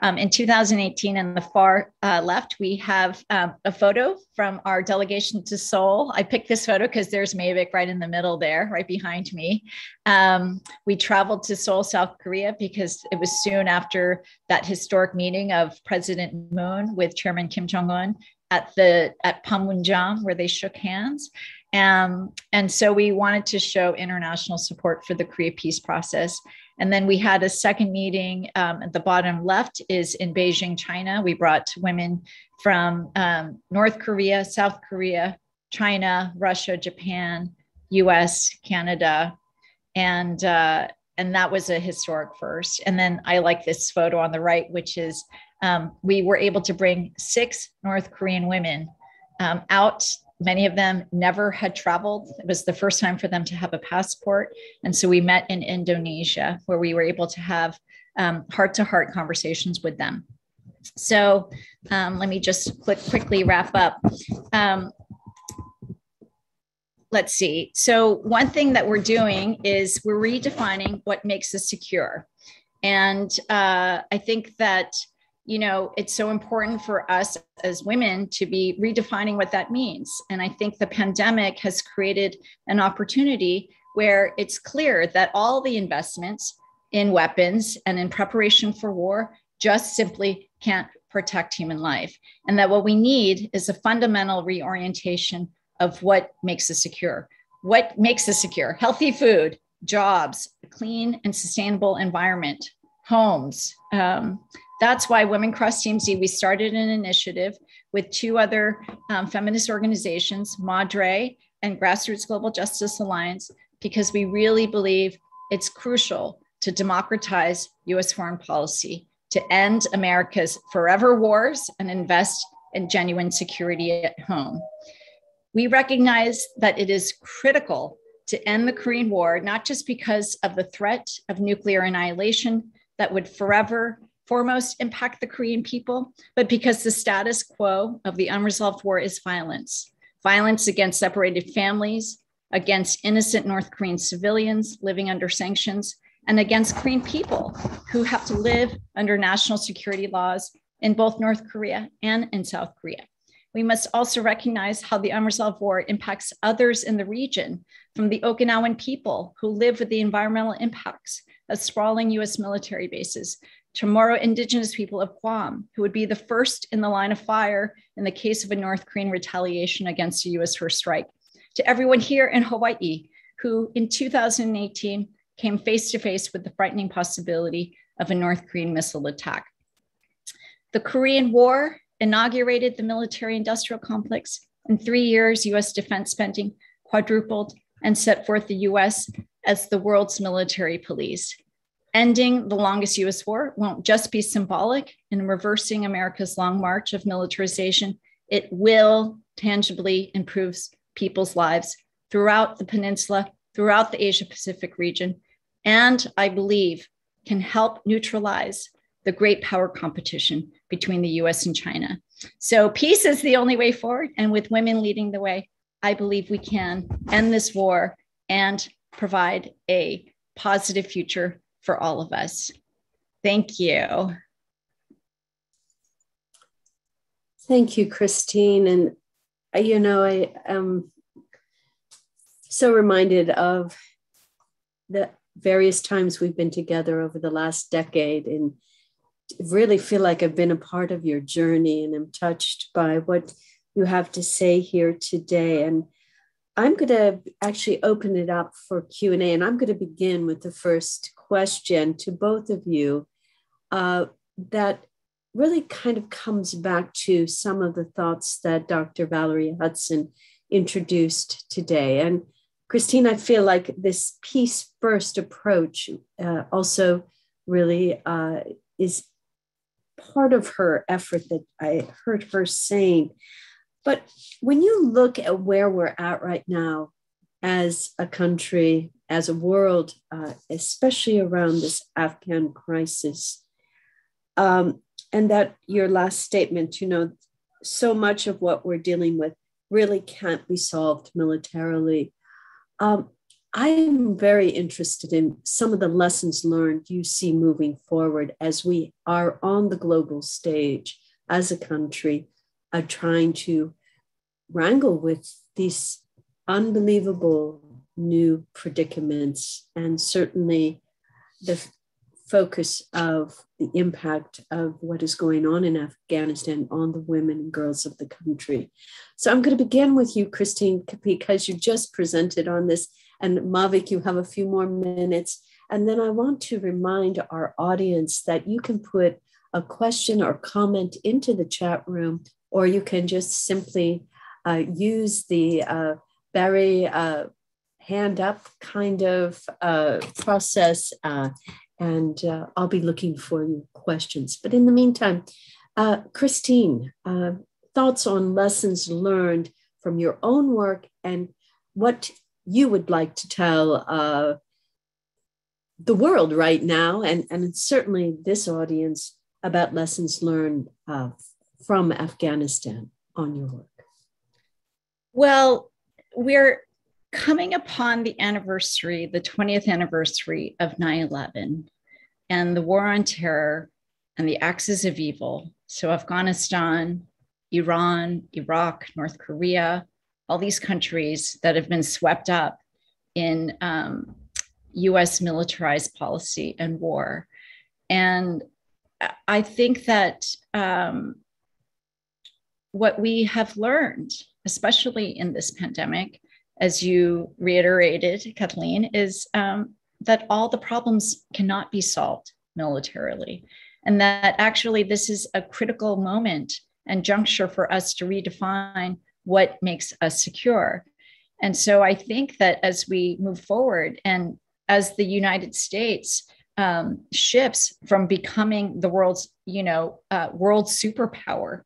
Um, in 2018, in the far uh, left, we have um, a photo from our delegation to Seoul. I picked this photo because there's Mavic right in the middle there, right behind me. Um, we traveled to Seoul, South Korea, because it was soon after that historic meeting of President Moon with Chairman Kim Jong Un at the at Panmunjom, where they shook hands. Um, and so we wanted to show international support for the Korea peace process. And then we had a second meeting um, at the bottom left is in Beijing, China. We brought women from um, North Korea, South Korea, China, Russia, Japan, US, Canada, and uh, and that was a historic first. And then I like this photo on the right, which is um, we were able to bring six North Korean women um, out Many of them never had traveled. It was the first time for them to have a passport. And so we met in Indonesia, where we were able to have heart to heart conversations with them. So um, let me just quick, quickly wrap up. Um, let's see. So, one thing that we're doing is we're redefining what makes us secure. And uh, I think that you know, it's so important for us as women to be redefining what that means. And I think the pandemic has created an opportunity where it's clear that all the investments in weapons and in preparation for war just simply can't protect human life. And that what we need is a fundamental reorientation of what makes us secure. What makes us secure? Healthy food, jobs, a clean and sustainable environment, homes, um, that's why Women Cross DMZ, we started an initiative with two other um, feminist organizations, Madre and Grassroots Global Justice Alliance, because we really believe it's crucial to democratize US foreign policy, to end America's forever wars and invest in genuine security at home. We recognize that it is critical to end the Korean War, not just because of the threat of nuclear annihilation that would forever foremost impact the Korean people, but because the status quo of the unresolved war is violence violence against separated families, against innocent North Korean civilians living under sanctions, and against Korean people who have to live under national security laws in both North Korea and in South Korea. We must also recognize how the unresolved war impacts others in the region, from the Okinawan people who live with the environmental impacts of sprawling US military bases to Chamorro indigenous people of Guam, who would be the first in the line of fire in the case of a North Korean retaliation against a US first strike, to everyone here in Hawaii, who in 2018 came face to face with the frightening possibility of a North Korean missile attack. The Korean War inaugurated the military industrial complex. In three years, US defense spending quadrupled and set forth the US as the world's military police ending the longest US war won't just be symbolic in reversing America's long march of militarization, it will tangibly improve people's lives throughout the peninsula, throughout the Asia Pacific region, and I believe can help neutralize the great power competition between the US and China. So, peace is the only way forward. And with women leading the way, I believe we can end this war and provide a positive future for all of us. Thank you. Thank you, Christine. And, uh, you know, I am so reminded of the various times we've been together over the last decade and really feel like I've been a part of your journey and I'm touched by what you have to say here today. And I'm going to actually open it up for Q&A and I'm going to begin with the first question to both of you uh, that really kind of comes back to some of the thoughts that Dr. Valerie Hudson introduced today. And Christine, I feel like this peace first approach uh, also really uh, is part of her effort that I heard her saying. But when you look at where we're at right now as a country, as a world, uh, especially around this Afghan crisis. Um, and that your last statement, you know, so much of what we're dealing with really can't be solved militarily. Um, I'm very interested in some of the lessons learned you see moving forward as we are on the global stage as a country, uh, trying to wrangle with these unbelievable new predicaments and certainly the focus of the impact of what is going on in Afghanistan on the women and girls of the country. So I'm going to begin with you, Christine, because you just presented on this. And Mavic, you have a few more minutes. And then I want to remind our audience that you can put a question or comment into the chat room, or you can just simply uh, use the uh, very uh, hand up kind of uh, process uh, and uh, I'll be looking for your questions. But in the meantime, Christine, thoughts on lessons learned from your own work and what you would like to tell the world right now, and, and certainly this audience, about lessons learned uh, from Afghanistan on your work? Well, we're coming upon the anniversary, the 20th anniversary of 9 11 and the war on terror and the axis of evil. So, Afghanistan, Iran, Iraq, North Korea, all these countries that have been swept up in um, US militarized policy and war. And I think that um, what we have learned, especially in this pandemic, as you reiterated, Kathleen, is um, that all the problems cannot be solved militarily, and that actually this is a critical moment and juncture for us to redefine what makes us secure. And so I think that as we move forward and as the United States um, shifts from becoming the world's, you know, uh, world superpower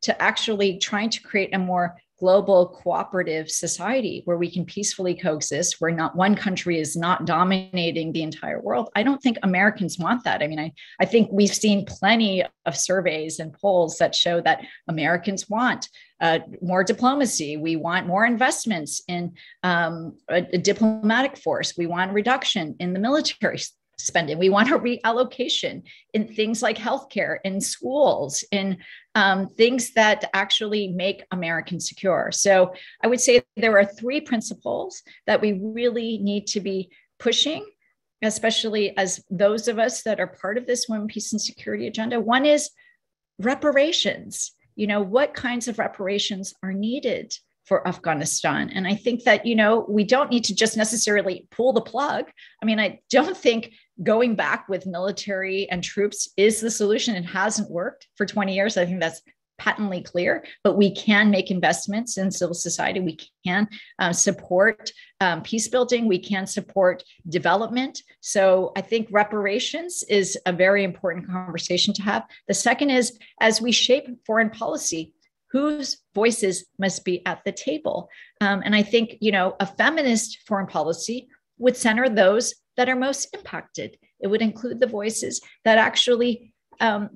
to actually trying to create a more global cooperative society where we can peacefully coexist where not one country is not dominating the entire world. I don't think americans want that. I mean i, I think we've seen plenty of surveys and polls that show that americans want uh, more diplomacy. We want more investments in um, a, a diplomatic force. We want reduction in the military spending. We want a reallocation in things like healthcare, in schools, in um, things that actually make Americans secure. So I would say there are three principles that we really need to be pushing, especially as those of us that are part of this women, peace, and security agenda. One is reparations. You know, what kinds of reparations are needed? for Afghanistan. And I think that, you know, we don't need to just necessarily pull the plug. I mean, I don't think going back with military and troops is the solution. It hasn't worked for 20 years. I think that's patently clear, but we can make investments in civil society. We can um, support um, peace building. We can support development. So I think reparations is a very important conversation to have. The second is as we shape foreign policy, whose voices must be at the table. Um, and I think, you know, a feminist foreign policy would center those that are most impacted. It would include the voices that actually um,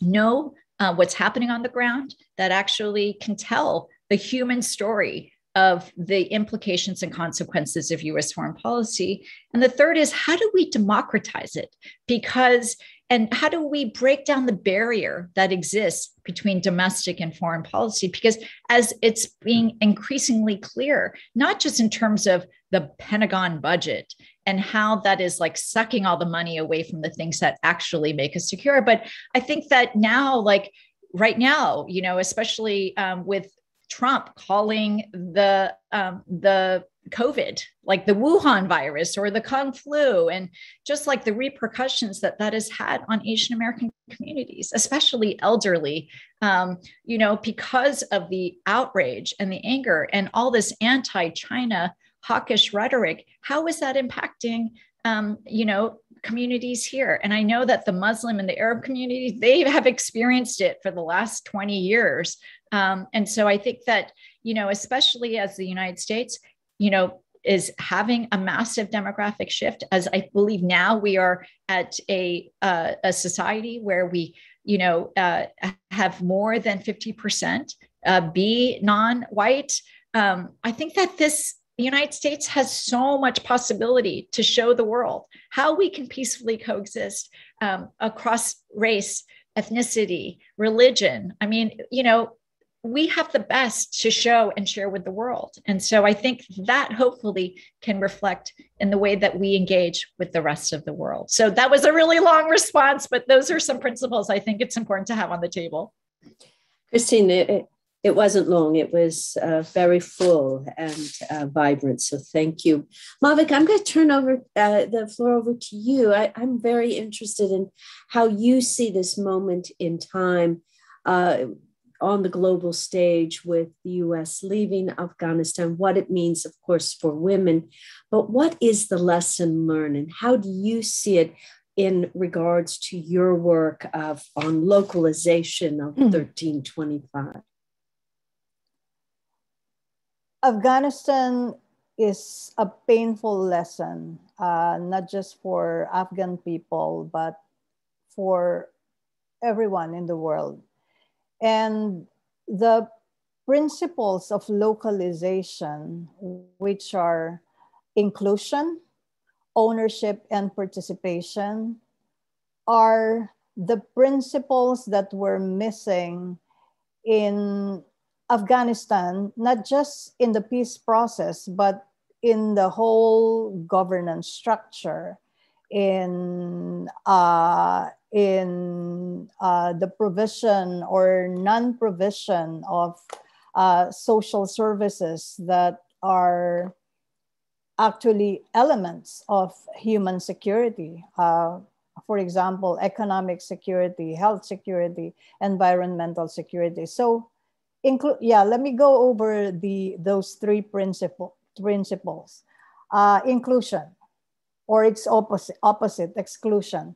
know uh, what's happening on the ground, that actually can tell the human story of the implications and consequences of US foreign policy. And the third is how do we democratize it? Because and how do we break down the barrier that exists between domestic and foreign policy because as it's being increasingly clear not just in terms of the pentagon budget and how that is like sucking all the money away from the things that actually make us secure. But i think that now like right now you know especially um, with trump calling the um, the COVID, like the Wuhan virus or the Kung flu, and just like the repercussions that that has had on Asian American communities, especially elderly, um, you know, because of the outrage and the anger and all this anti China hawkish rhetoric. How is that impacting, um, you know, communities here? And I know that the Muslim and the Arab communities, they have experienced it for the last 20 years. Um, and so I think that, you know, especially as the United States, you know, is having a massive demographic shift as i believe now we are at a uh, a society where we you know uh, have more than 50% uh, be non-white um, i think that this the United States has so much possibility to show the world how we can peacefully coexist um, across race, ethnicity, religion. I mean, you know, we have the best to show and share with the world. And so I think that hopefully can reflect in the way that we engage with the rest of the world. So that was a really long response, but those are some principles I think it's important to have on the table. Christine, it, wasn't long. It was uh, very full and uh, vibrant. So thank you. Mavic, I'm going to turn over uh, the floor over to you. I, am very interested in how you see this moment in time uh, on the global stage with the US leaving Afghanistan, what it means, of course, for women. But what is the lesson learned and how do you see it in regards to your work of, on localization of mm. 1325? Afghanistan is a painful lesson, uh, not just for Afghan people, but for everyone in the world. And the principles of localization, which are inclusion, ownership, and participation, are the principles that were missing in Afghanistan, not just in the peace process, but in the whole governance structure, in uh, in uh, the provision or non-provision of uh, social services that are actually elements of human security. Uh, for example, economic security, health security, environmental security. So include yeah let me go over the those three principle principles. Uh, inclusion or its opposite opposite exclusion.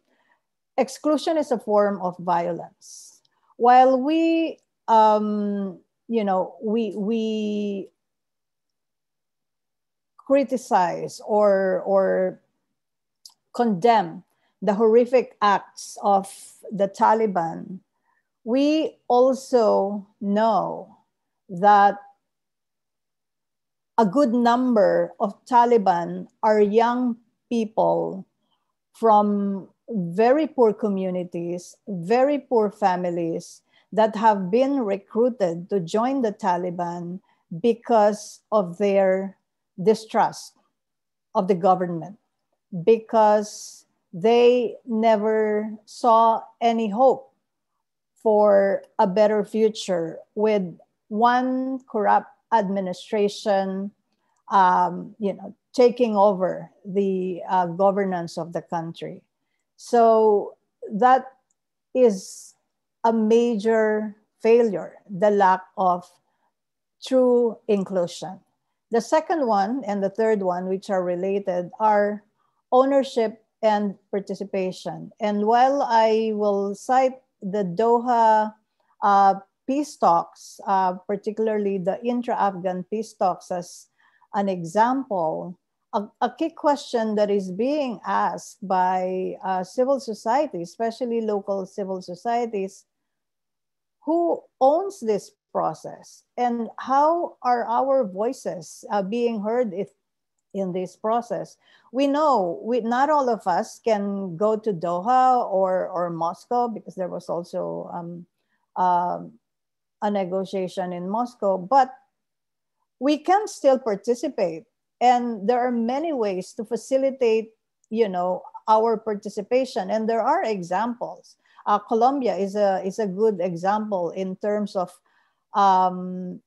Exclusion is a form of violence. While we um, you know we we criticize or or condemn the horrific acts of the taliban we also know that a good number of Taliban are young people from very poor communities, very poor families that have been recruited to join the Taliban because of their distrust of the government, because they never saw any hope for a better future with one corrupt administration um, you know taking over the uh, governance of the country. So that is a major failure the lack of true inclusion. The second one and the third one which are related are ownership and participation. And while i will cite the Doha uh, peace talks, uh, particularly the intra-Afghan peace talks as an example, a, a, key question that is being asked by uh, civil society, especially local civil societies, who owns this process and how are our voices uh, being heard if in this process. We know we not all of us can go to Doha or or Moscow because there was also um, um, a negotiation in Moscow, but we can still participate, and there are many ways to facilitate, you know, our participation, and there are examples. Uh, Colombia is a is a good example in terms of um,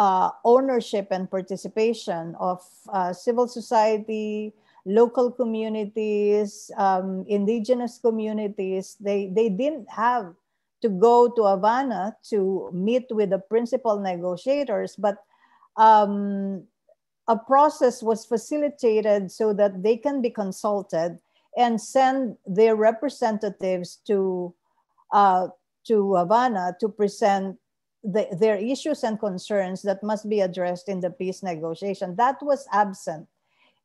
uh, ownership and participation of uh, civil society, local communities, um, indigenous communities. They, they didn't have to go to Havana to meet with the principal negotiators, but um, a process was facilitated so that they can be consulted and send their representatives to uh, to Havana to present the, their issues and concerns that must be addressed in the peace negotiation. That was absent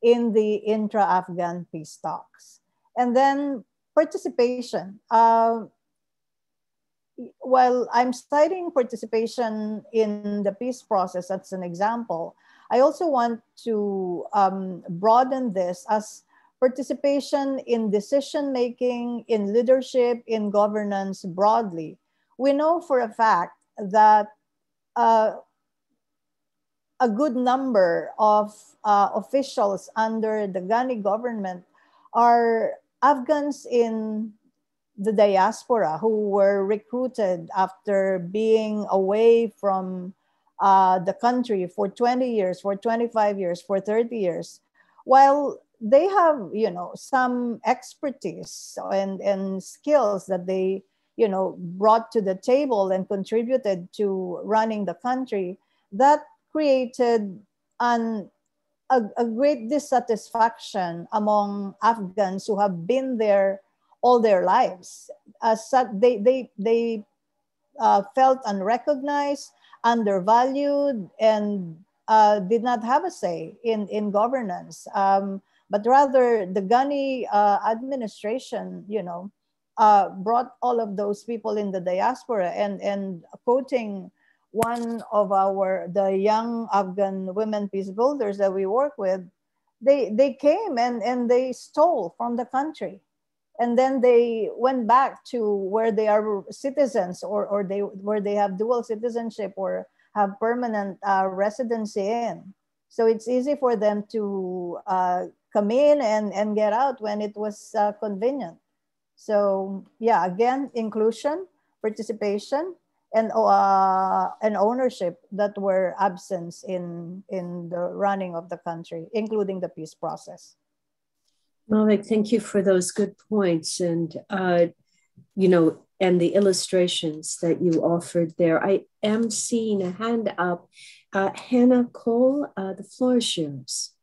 in the intra-Afghan peace talks. And then participation. Uh, while I'm citing participation in the peace process as an example, I also want to um, broaden this as participation in decision making, in leadership, in governance broadly. We know for a fact that uh, a good number of uh, officials under the Ghani government are Afghans in the diaspora who were recruited after being away from uh, the country for 20 years, for 25 years, for 30 years, while they have, you know, some expertise and, and skills that they, you know, brought to the table and contributed to running the country, that created an, a, a great dissatisfaction among Afghans who have been there all their lives. As they, they, they uh, felt unrecognized, undervalued, and uh, did not have a say in, in governance. Um, but rather, the Ghani uh, administration, you know, uh, brought all of those people in the diaspora. And, and quoting one of our, the young Afghan women peace builders that we work with, they, they came and, and they stole from the country. And then they went back to where they are citizens or, or they where they have dual citizenship or have permanent uh, residency in. So it's easy for them to uh, come in and, and get out when it was uh, convenient so yeah again inclusion participation and uh, and ownership that were absent in in the running of the country including the peace process Mavic, thank you for those good points and, uh, you know, and the illustrations that you offered there. I am seeing a hand up. Uh, Hannah Cole, uh, the floor is yours.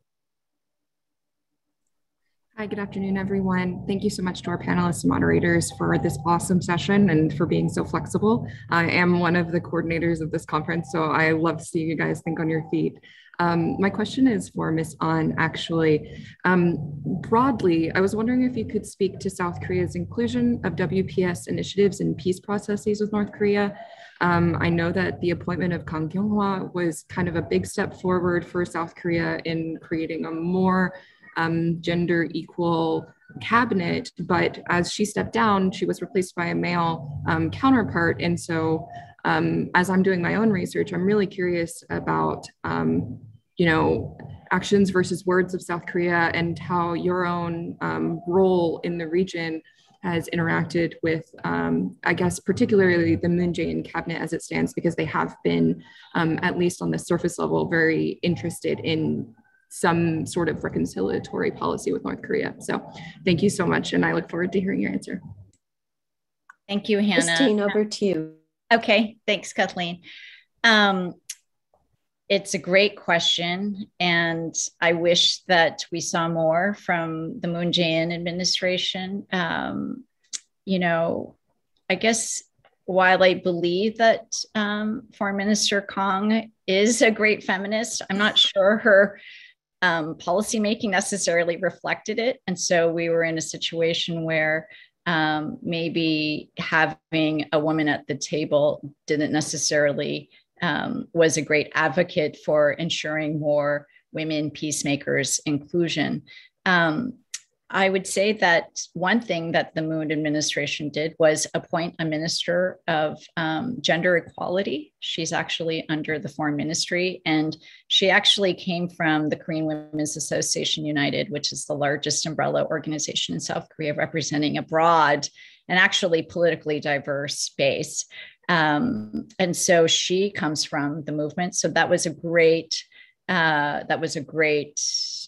Hi, good afternoon, everyone. Thank you so much to our panelists and moderators for this awesome session and for being so flexible. I am one of the coordinators of this conference, so I love seeing you guys think on your feet. Um, my question is for Ms. Ahn, actually. Um, broadly, I was wondering if you could speak to South Korea's inclusion of WPS initiatives in peace processes with North Korea. Um, I know that the appointment of Kang Kyung-wha was kind of a big step forward for South Korea in creating a more um, gender equal cabinet, but as she stepped down, she was replaced by a male um, counterpart. And so um, as I'm doing my own research, I'm really curious about, um, you know, actions versus words of South Korea and how your own um, role in the region has interacted with, um, I guess, particularly the Moon Jae-in cabinet as it stands, because they have been, um, at least on the surface level, very interested in some sort of reconciliatory policy with North Korea. So thank you so much. And I look forward to hearing your answer. Thank you, Hannah. Christine, over to you. Okay, thanks, Kathleen. Um, it's a great question, and I wish that we saw more from the Moon Jae-in administration. Um, you know, I guess while I believe that um, Foreign Minister Kang is a great feminist, I'm not sure her um, policymaking necessarily reflected it. And so we were in a situation where um, maybe having a woman at the table didn't necessarily um, was a great advocate for ensuring more women peacemakers inclusion. Um, I would say that one thing that the Moon administration did was appoint a minister of um, gender equality. She's actually under the foreign ministry, and she actually came from the Korean Women's Association United, which is the largest umbrella organization in South Korea, representing a broad and actually politically diverse base. Um, and so she comes from the movement. So that was a great uh, that was a great,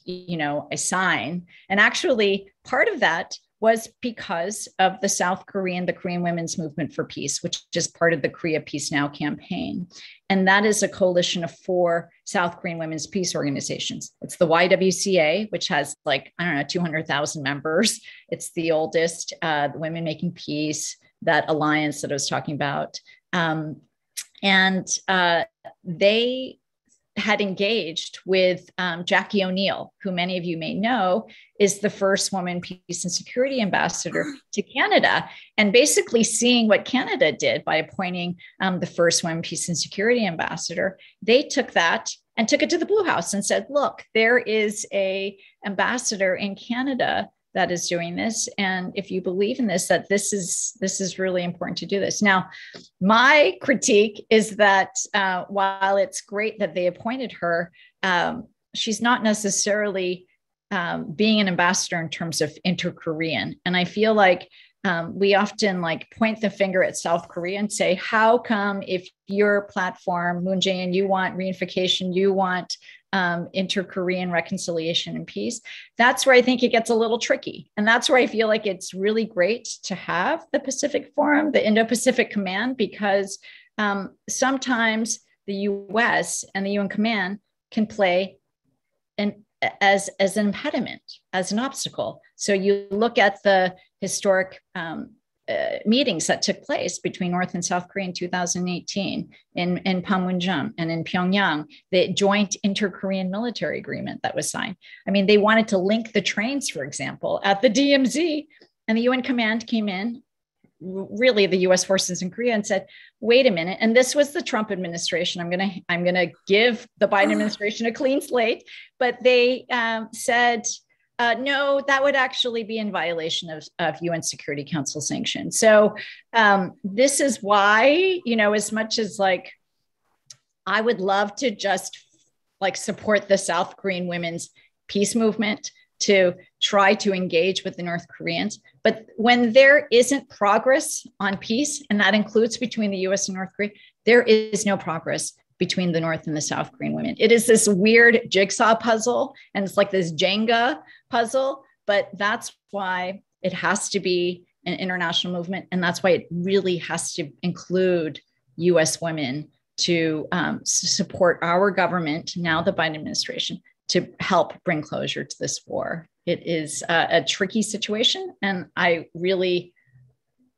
you know, a sign. And actually, part of that was because of the South Korean, the Korean Women's Movement for Peace, which is part of the Korea Peace Now campaign. And that is a coalition of four South Korean women's peace organizations. It's the YWCA, which has like, I don't know, 200,000 members. It's the oldest, uh, the Women Making Peace, that alliance that I was talking about. Um, and uh, they had engaged with um, Jackie O'Neill, who many of you may know is the first woman peace and security ambassador to Canada, and basically seeing what Canada did by appointing um, the first woman peace and security ambassador, they took that and took it to the Blue House and said, "Look, there is a ambassador in Canada that is doing this. And if you believe in this that this is this is really important to do this. Now my critique is that uh, while it's great that they appointed her um, she's not necessarily um, being an ambassador in terms of inter-korean. And i feel like um, we often like point the finger at South Korea and say, how come if your platform, Moon Jae-in, you want reunification, you want um, inter-Korean reconciliation and peace, that's where I think it gets a little tricky. And that's where I feel like it's really great to have the Pacific Forum, the Indo-Pacific Command, because um, sometimes the US and the UN Command can play an as as an impediment, as an obstacle. So you look at the historic um, uh, meetings that took place between North and South Korea in 2018 in, in Panmunjom and in Pyongyang, the joint inter-Korean military agreement that was signed. I mean, they wanted to link the trains, for example, at the DMZ, and the UN command came in really the US forces in Korea and said, wait a minute. And this was the Trump administration. I'm going to, I'm going to give the Biden administration a clean slate, but they um, said, uh, no, that would actually be in violation of, of UN Security Council sanctions. So um, this is why, you know, as much as like, I would love to just like support the South Korean women's peace movement to try to engage with the North Koreans. But when there isn't progress on peace, and that includes between the US and North Korea, there is no progress between the North and the South Korean women. It is this weird jigsaw puzzle, and it's like this Jenga puzzle, but that's why it has to be an international movement. And that's why it really has to include US women to um, support our government, now the Biden administration, to help bring closure to this war. It is a, a tricky situation, and I really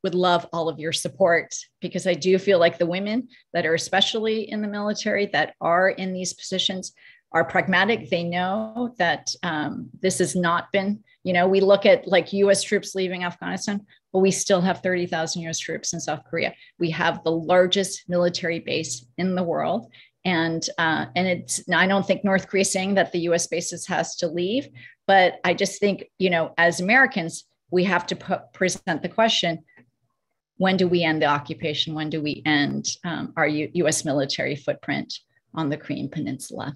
would love all of your support because I do feel like the women that are especially in the military that are in these positions are pragmatic. They know that um, this has not been, you know, we look at like US troops leaving Afghanistan, but we still have 30,000 US troops in South Korea. We have the largest military base in the world and uh, and it's i don't think north korea saying that the us bases has to leave but i just think you know as americans we have to put, present the question when do we end the occupation when do we end um, our U- us military footprint on the korean peninsula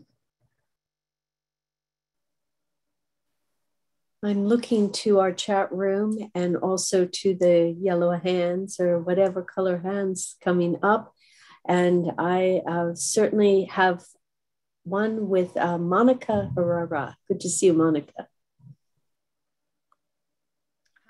I'm looking to our chat room and also to the yellow hands or whatever color hands coming up. And I uh, certainly have one with uh, Monica Herrera. Good to see you, Monica.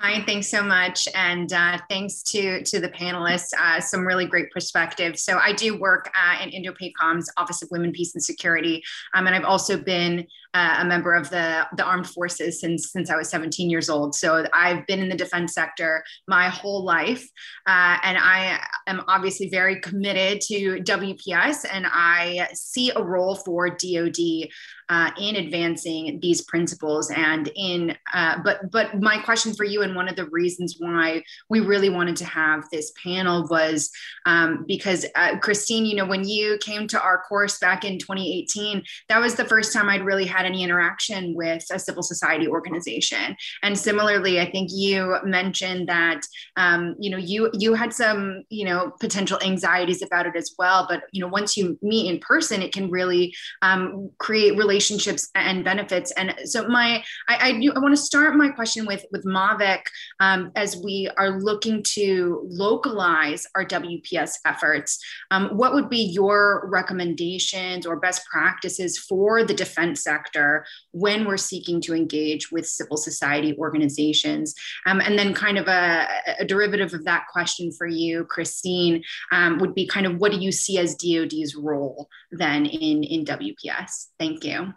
Hi, thanks so much. And uh, thanks to, to the panelists, uh, some really great perspectives. So I do work uh, in Indo-PACOM's Office of Women, Peace and Security. Um, and I've also been uh, a member of the, the armed forces since, since I was 17 years old. So I've been in the defense sector my whole life. Uh, and I am obviously very committed to WPS and I see a role for DOD uh, in advancing these principles and in uh, but but my question for you and one of the reasons why we really wanted to have this panel was um, because uh, christine you know when you came to our course back in 2018 that was the first time i'd really had any interaction with a civil society organization and similarly i think you mentioned that um, you know you you had some you know potential anxieties about it as well but you know once you meet in person it can really um, create relationships relationships and benefits. And so my, I, I, I want to start my question with, with Mavic um, as we are looking to localize our WPS efforts. Um, what would be your recommendations or best practices for the defense sector when we're seeking to engage with civil society organizations? Um, and then kind of a, a, derivative of that question for you, Christine, um, would be kind of what do you see as DoD's role then in, in WPS? Thank you.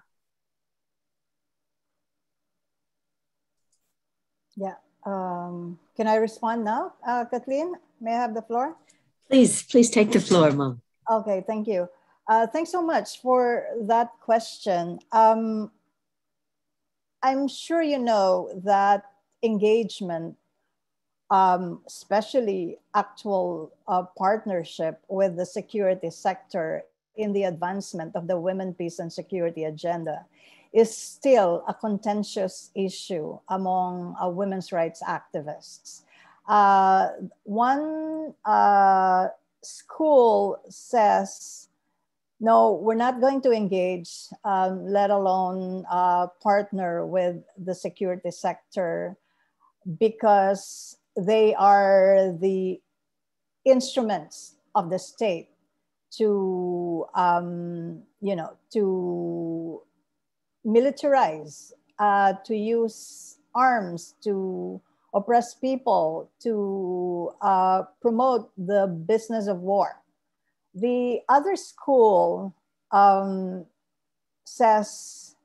Yeah. Um, can I respond now, uh, Kathleen? May I have the floor? Please, please take the floor, Mom. Okay, thank you. Uh, thanks so much for that question. Um, I'm sure you know that engagement, um, especially actual uh, partnership with the security sector in the advancement of the women, peace, and security agenda is still a contentious issue among uh, women's rights activists. Uh, one uh, school says, no, we're not going to engage, um, let alone uh, partner with the security sector because they are the instruments of the state to, um, you know, to militarize, uh, to use arms to oppress people, to uh, promote the business of war. The other school um, says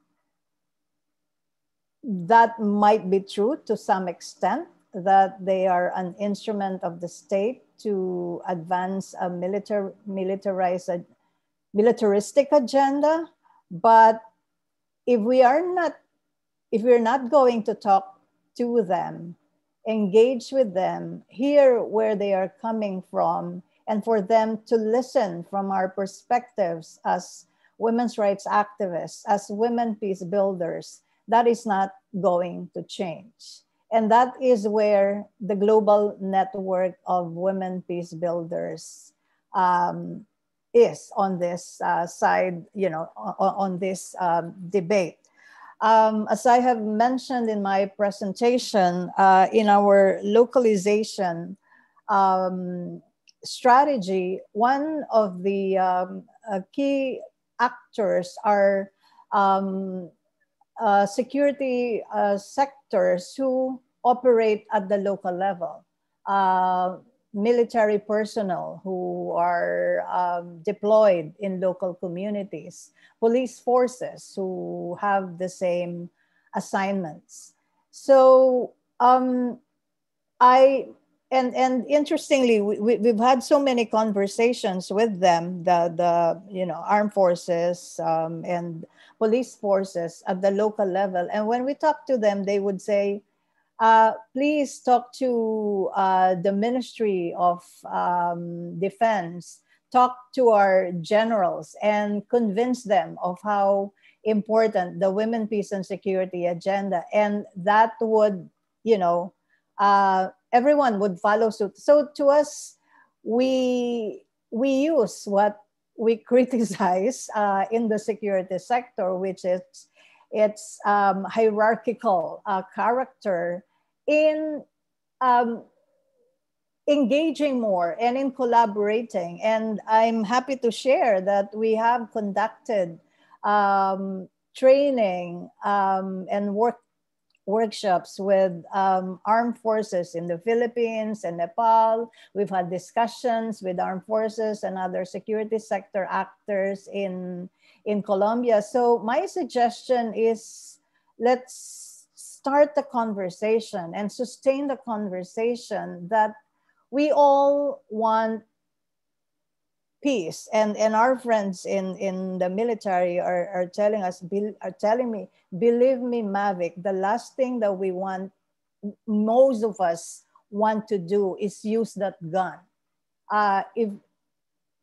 that might be true to some extent, that they are an instrument of the state to advance a militar, militarized, militaristic agenda. But if we are not, if we're not going to talk to them, engage with them, hear where they are coming from, and for them to listen from our perspectives as women's rights activists, as women peace builders, that is not going to change. And that is where the global network of women peace builders um, is on this uh, side, you know, on, on this um, debate. Um, as I have mentioned in my presentation, uh, in our localization um, strategy, one of the um, uh, key actors are um, uh, security uh, sectors who operate at the local level. Uh, military personnel who are um, deployed in local communities, police forces who have the same assignments. So um, I and and interestingly, we, we've had so many conversations with them, the the you know armed forces um, and police forces at the local level. And when we talk to them, they would say, uh, please talk to uh, the Ministry of um, Defense, talk to our generals and convince them of how important the women, peace, and security agenda. And that would, you know, uh, everyone would follow suit. So to us, we we use what we criticize uh, in the security sector, which is its um, hierarchical uh, character in um, engaging more and in collaborating. And I'm happy to share that we have conducted um, training um, and work workshops with um, armed forces in the Philippines and Nepal. We've had discussions with armed forces and other security sector actors in, in Colombia. So my suggestion is let's start the conversation and sustain the conversation that we all want peace. And and our friends in in the military are, are telling us are telling me believe me mavic the last thing that we want most of us want to do is use that gun. Uh, if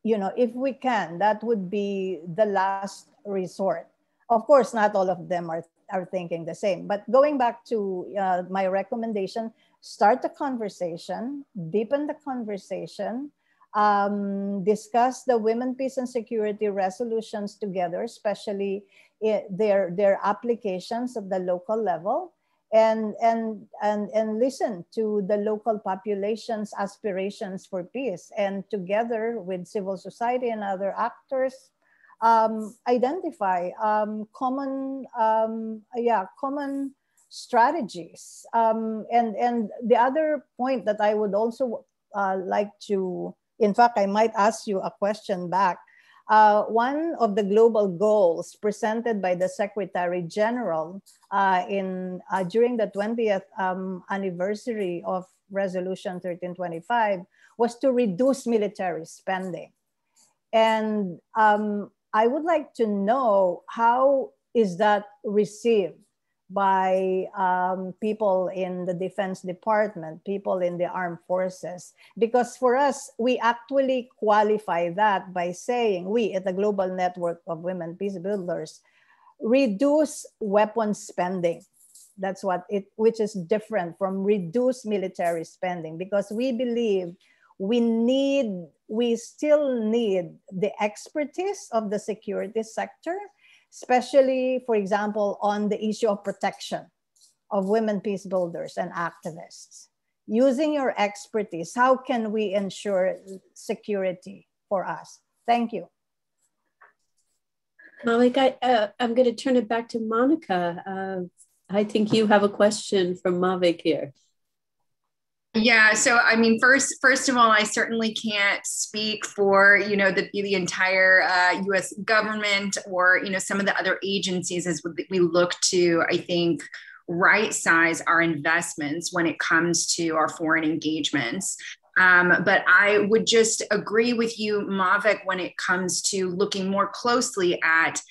you know if we can that would be the last resort. Of course not all of them are are thinking the same. But going back to uh, my recommendation start the conversation deepen the conversation um, discuss the women peace and security resolutions together, especially their their applications at the local level, and and and and listen to the local population's aspirations for peace, and together with civil society and other actors, um, identify um, common um, yeah common strategies. Um, and and the other point that I would also uh, like to in fact, I might ask you a question back. Uh, one of the global goals presented by the Secretary General uh, in uh, during the 20th um, anniversary of Resolution 1325 was to reduce military spending. And um, I would like to know how is that received by um, people in the Defense Department, people in the armed forces. Because for us, we actually qualify that by saying we at the Global Network of Women Peace Builders reduce weapon spending. That's what it, which is different from reduce military spending because we believe we need, we still need the expertise of the security sector especially, for example, on the issue of protection of women peace builders and activists. Using your expertise, how can we ensure security for us? Thank you. Mavic, I, uh, I'm going to turn it back to Monica. Uh, I think you have a question from Mavic here. Yeah, so I mean, first, first of all, I certainly can't speak for you know the the entire uh, U.S. government or you know some of the other agencies as we look to. I think right size our investments when it comes to our foreign engagements. Um, but I would just agree with you, Mavic, when it comes to looking more closely at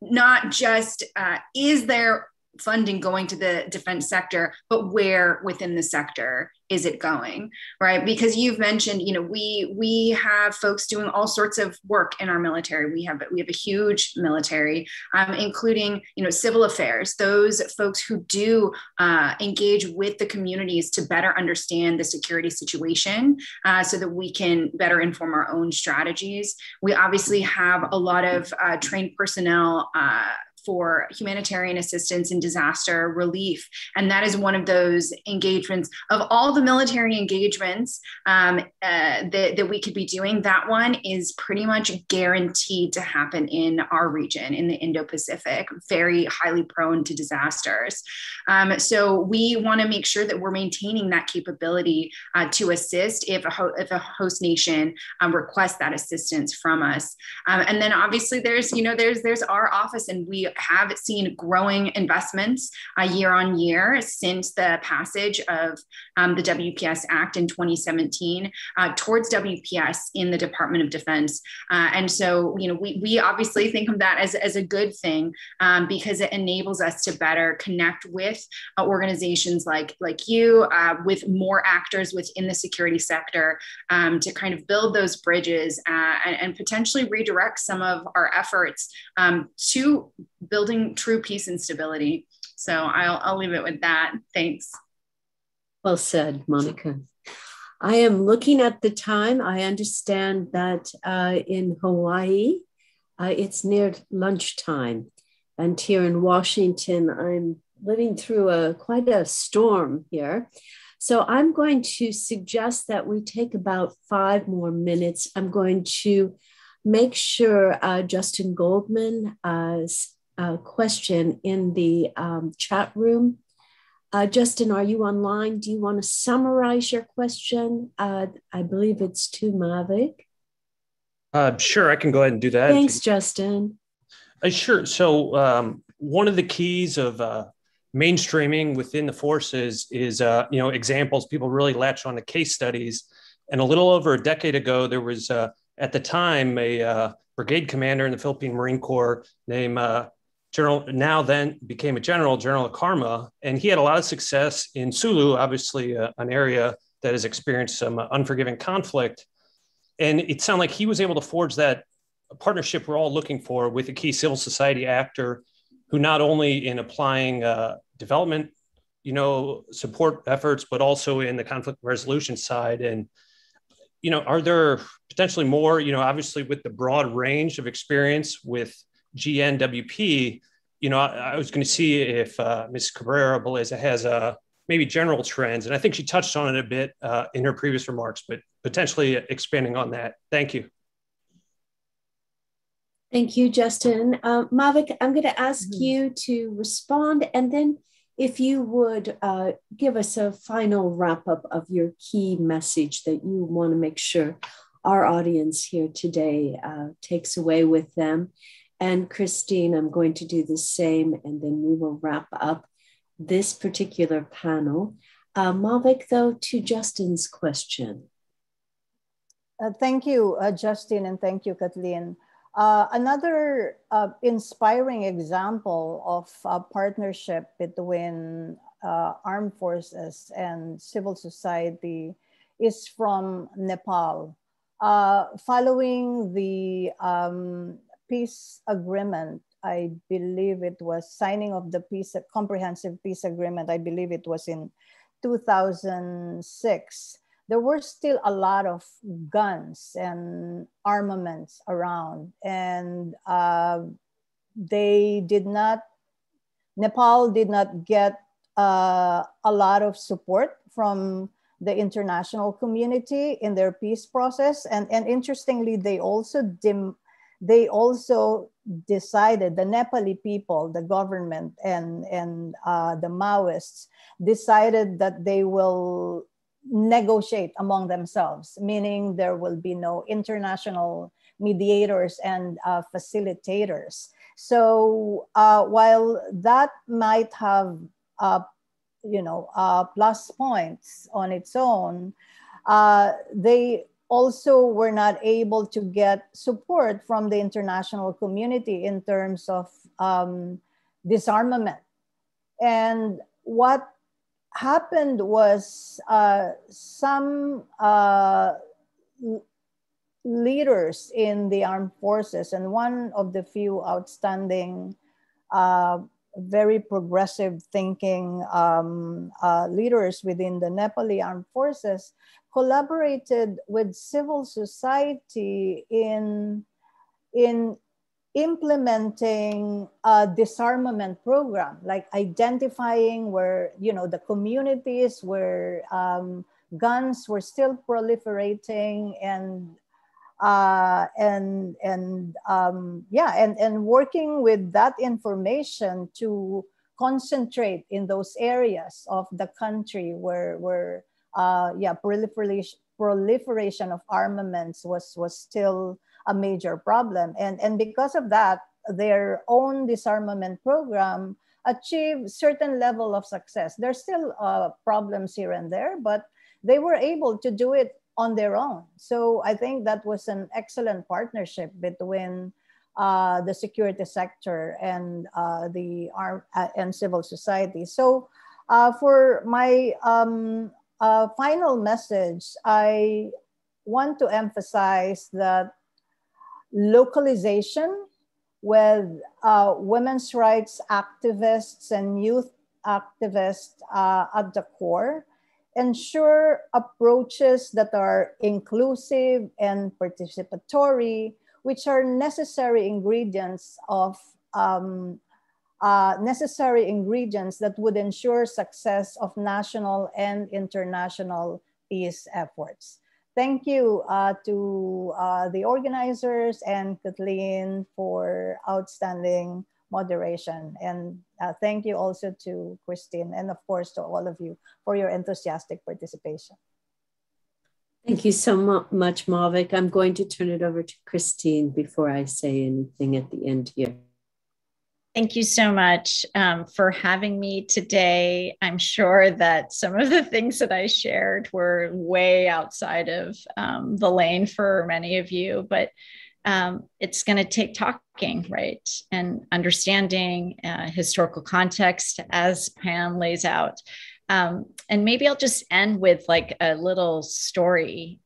not just uh, is there funding going to the defense sector, but where within the sector is it going right? Because you've mentioned you know we we have folks doing all sorts of work in our military. We have we have a huge military um, including you know civil affairs those folks who do uh, engage with the communities to better understand the security situation uh, so that we can better inform our own strategies. We obviously have a lot of uh, trained personnel uh, for humanitarian assistance and disaster relief. And that is one of those engagements of all the military engagements um, uh, that, that we could be doing. That one is pretty much guaranteed to happen in our region, in the Indo Pacific, very highly prone to disasters. Um, so we want to make sure that we're maintaining that capability uh, to assist if a, ho- if a host nation um, requests that assistance from us. Um, and then obviously there's, you know, there's, there's our office and we have seen growing investments uh, year on year since the passage of um, the WPS Act in 2017 uh, towards WPS in the Department of Defense. Uh, and so, you know, we, we obviously think of that as, as a good thing um, because it enables us to better connect with uh, organizations like, like you, uh, with more actors within the security sector um, to kind of build those bridges uh, and, and, potentially redirect some of our efforts um, to building true peace and stability. So I'll, I'll leave it with that. Thanks. Well said, Monica. I am looking at the time. I understand that uh, in Hawaii, uh, it's near lunchtime. And here in Washington, I'm living through a quite a storm here. So I'm going to suggest that we take about five more minutes. I'm going to make sure uh, Justin Goldman uh, uh, question in the um, chat room. Uh, Justin, are you online? Do you want to summarize your question? Uh, I believe it's to Mavic. Uh, sure, I can go ahead and do that. Thanks, Justin. Uh, sure. So, um, one of the keys of uh, mainstreaming within the forces is, uh, you know, examples. People really latch on to case studies. And a little over a decade ago, there was, uh, at the time, a uh, brigade commander in the Philippine Marine Corps named uh, General now then became a general, General Ecarma, and he had a lot of success in Sulu, obviously uh, an area that has experienced some uh, unforgiving conflict. And it sounded like he was able to forge that partnership we're all looking for with a key civil society actor who not only in applying uh, development, you know, support efforts, but also in the conflict resolution side. And, you know, are there potentially more, you know, obviously with the broad range of experience with GNWP, you know, I, I was going to see if uh, Ms. Cabrera Balleza has uh, maybe general trends. And I think she touched on it a bit uh, in her previous remarks, but potentially expanding on that. Thank you. Thank you, Justin. Uh, Mavic, I'm going to ask mm-hmm. you to respond and then if you would uh, give us a final wrap up of your key message that you want to make sure our audience here today uh, takes away with them. And Christine, I'm going to do the same, and then we will wrap up this particular panel. Uh, though, to Justin's question. Uh, thank you, uh, Justin, and thank you, Kathleen. Uh, another uh, inspiring example of a partnership between uh, armed forces and civil society is from Nepal. Uh, following the um, peace agreement, I believe it was signing of the peace comprehensive peace agreement. I believe it was in 2006 there were still a lot of guns and armaments around and uh, they did not nepal did not get uh, a lot of support from the international community in their peace process and, and interestingly they also dim, they also decided the nepali people the government and, and uh, the maoists decided that they will negotiate among themselves, meaning there will be no international mediators and uh, facilitators. So uh, while that might have, uh, you know, uh, plus points on its own, uh, they also were not able to get support from the international community in terms of um, disarmament. And what happened was uh, some uh, leaders in the armed forces, and one of the few outstanding, uh, very progressive thinking um, uh, leaders within the Nepali armed forces, collaborated with civil society in in implementing a disarmament program, like identifying where, you know, the communities where um, guns were still proliferating and uh, and and um, yeah, and and working with that information to concentrate in those areas of the country where where uh, yeah proliferation proliferation of armaments was was still a major problem. And, and because of that, their own disarmament program achieved certain level of success. There's still uh, problems here and there, but they were able to do it on their own. So I think that was an excellent partnership between uh, the security sector and uh, the arm uh, and civil society. So uh, for my um, uh, final message, I want to emphasize that localization with uh, women's rights activists and youth activists uh, at the core, ensure approaches that are inclusive and participatory, which are necessary ingredients of um, uh, necessary ingredients that would ensure success of national and international peace efforts thank you uh, to uh, the organizers and Kathleen for outstanding moderation. And uh, thank you also to Christine and of course to all of you for your enthusiastic participation. Thank you so much, Mavic. I'm going to turn it over to Christine before I say anything at the end here. Thank you so much um, for having me today. I'm sure that some of the things that I shared were way outside of um, the lane for many of you, but um, it's going to take talking, right? And understanding uh, historical context as Pam lays out. Um, and maybe I'll just end with like a little story.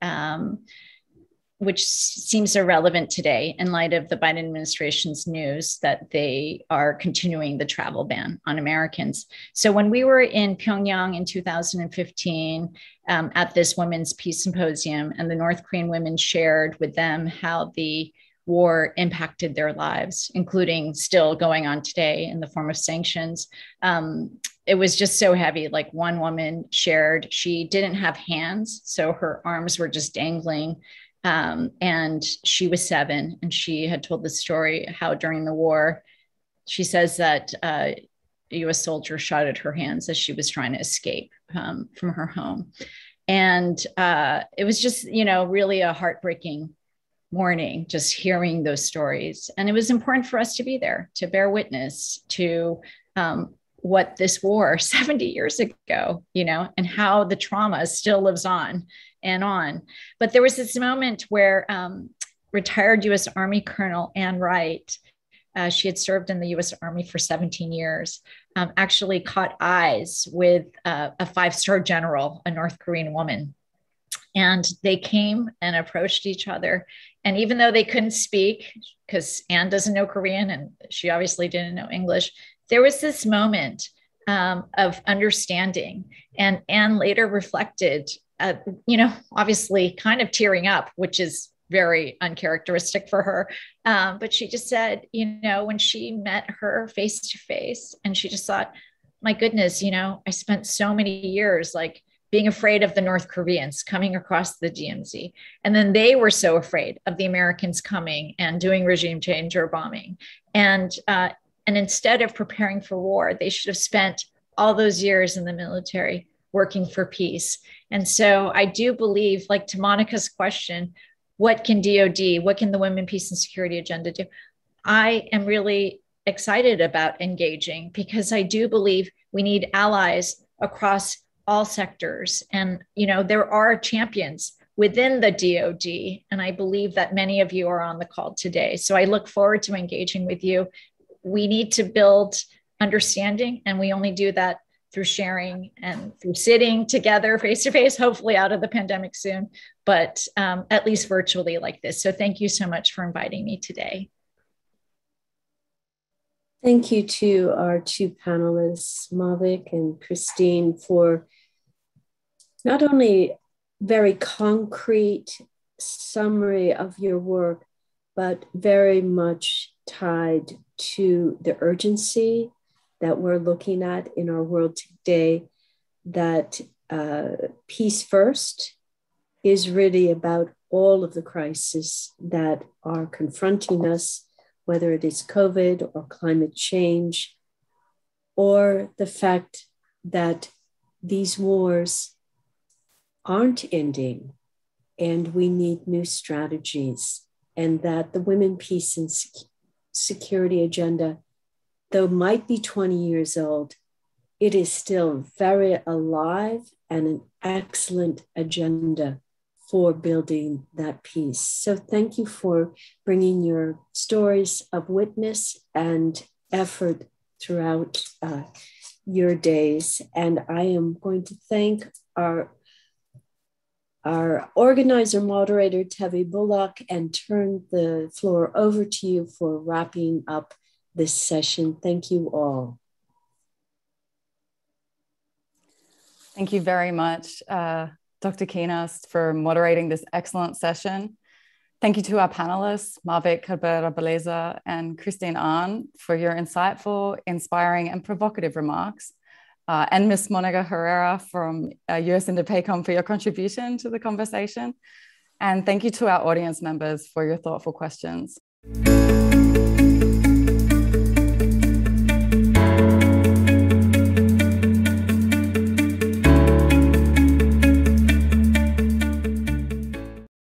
Which seems irrelevant today in light of the Biden administration's news that they are continuing the travel ban on Americans. So, when we were in Pyongyang in 2015 um, at this Women's Peace Symposium, and the North Korean women shared with them how the war impacted their lives, including still going on today in the form of sanctions. Um, it was just so heavy. Like one woman shared, she didn't have hands, so her arms were just dangling um, and she was seven, and she had told the story how during the war, she says that uh, a US soldier shot at her hands as she was trying to escape um, from her home. And uh, it was just, you know, really a heartbreaking morning, just hearing those stories. And it was important for us to be there to bear witness to um, what this war 70 years ago, you know, and how the trauma still lives on and on. But there was this moment where um, retired US Army Colonel Ann Wright, uh, she had served in the US Army for 17 years, um, actually caught eyes with uh, a five star general, a North Korean woman. And they came and approached each other. And even though they couldn't speak, because Anne doesn't know Korean and she obviously didn't know English, there was this moment um, of understanding. And Anne later reflected, uh, you know, obviously kind of tearing up, which is very uncharacteristic for her. Um, but she just said, you know, when she met her face to face, and she just thought, my goodness, you know, I spent so many years like being afraid of the North Koreans coming across the DMZ. And then they were so afraid of the Americans coming and doing regime change or bombing. And, uh, and instead of preparing for war, they should have spent all those years in the military working for peace. And so I do believe, like to Monica's question, what can DOD, what can the Women, Peace, and Security Agenda do? I am really excited about engaging because I do believe we need allies across all sectors. And, you know, there are champions within the DOD. And I believe that many of you are on the call today. So I look forward to engaging with you. We need to build understanding, and we only do that through sharing and through sitting together face to face, hopefully out of the pandemic soon, but um, at least virtually like this. So thank you so much for inviting me today. Thank you to our two panelists, Mavic and Christine, for not only very concrete summary of your work, but very much tied to the urgency that we're looking at in our world today that uh, peace first is really about all of the crises that are confronting us, whether it is COVID or climate change, or the fact that these wars aren't ending and we need new strategies, and that the Women, Peace, and Security agenda though might be 20 years old, it is still very alive and an excellent agenda for building that peace. So thank you for bringing your stories of witness and effort throughout uh, your days. And I am going to thank our our organizer moderator Tevi Bullock and turn the floor over to you for wrapping up this session. Thank you all. Thank you very much, uh, Dr. Kuehnast, for moderating this excellent session. Thank you to our panelists, Mavic Cabrera Balleza and Christine Ahn, for your insightful, inspiring, and provocative remarks. Uh, and Ms. Monica Herrera from uh, US INDOPACOM for your contribution to the conversation. And thank you to our audience members for your thoughtful questions.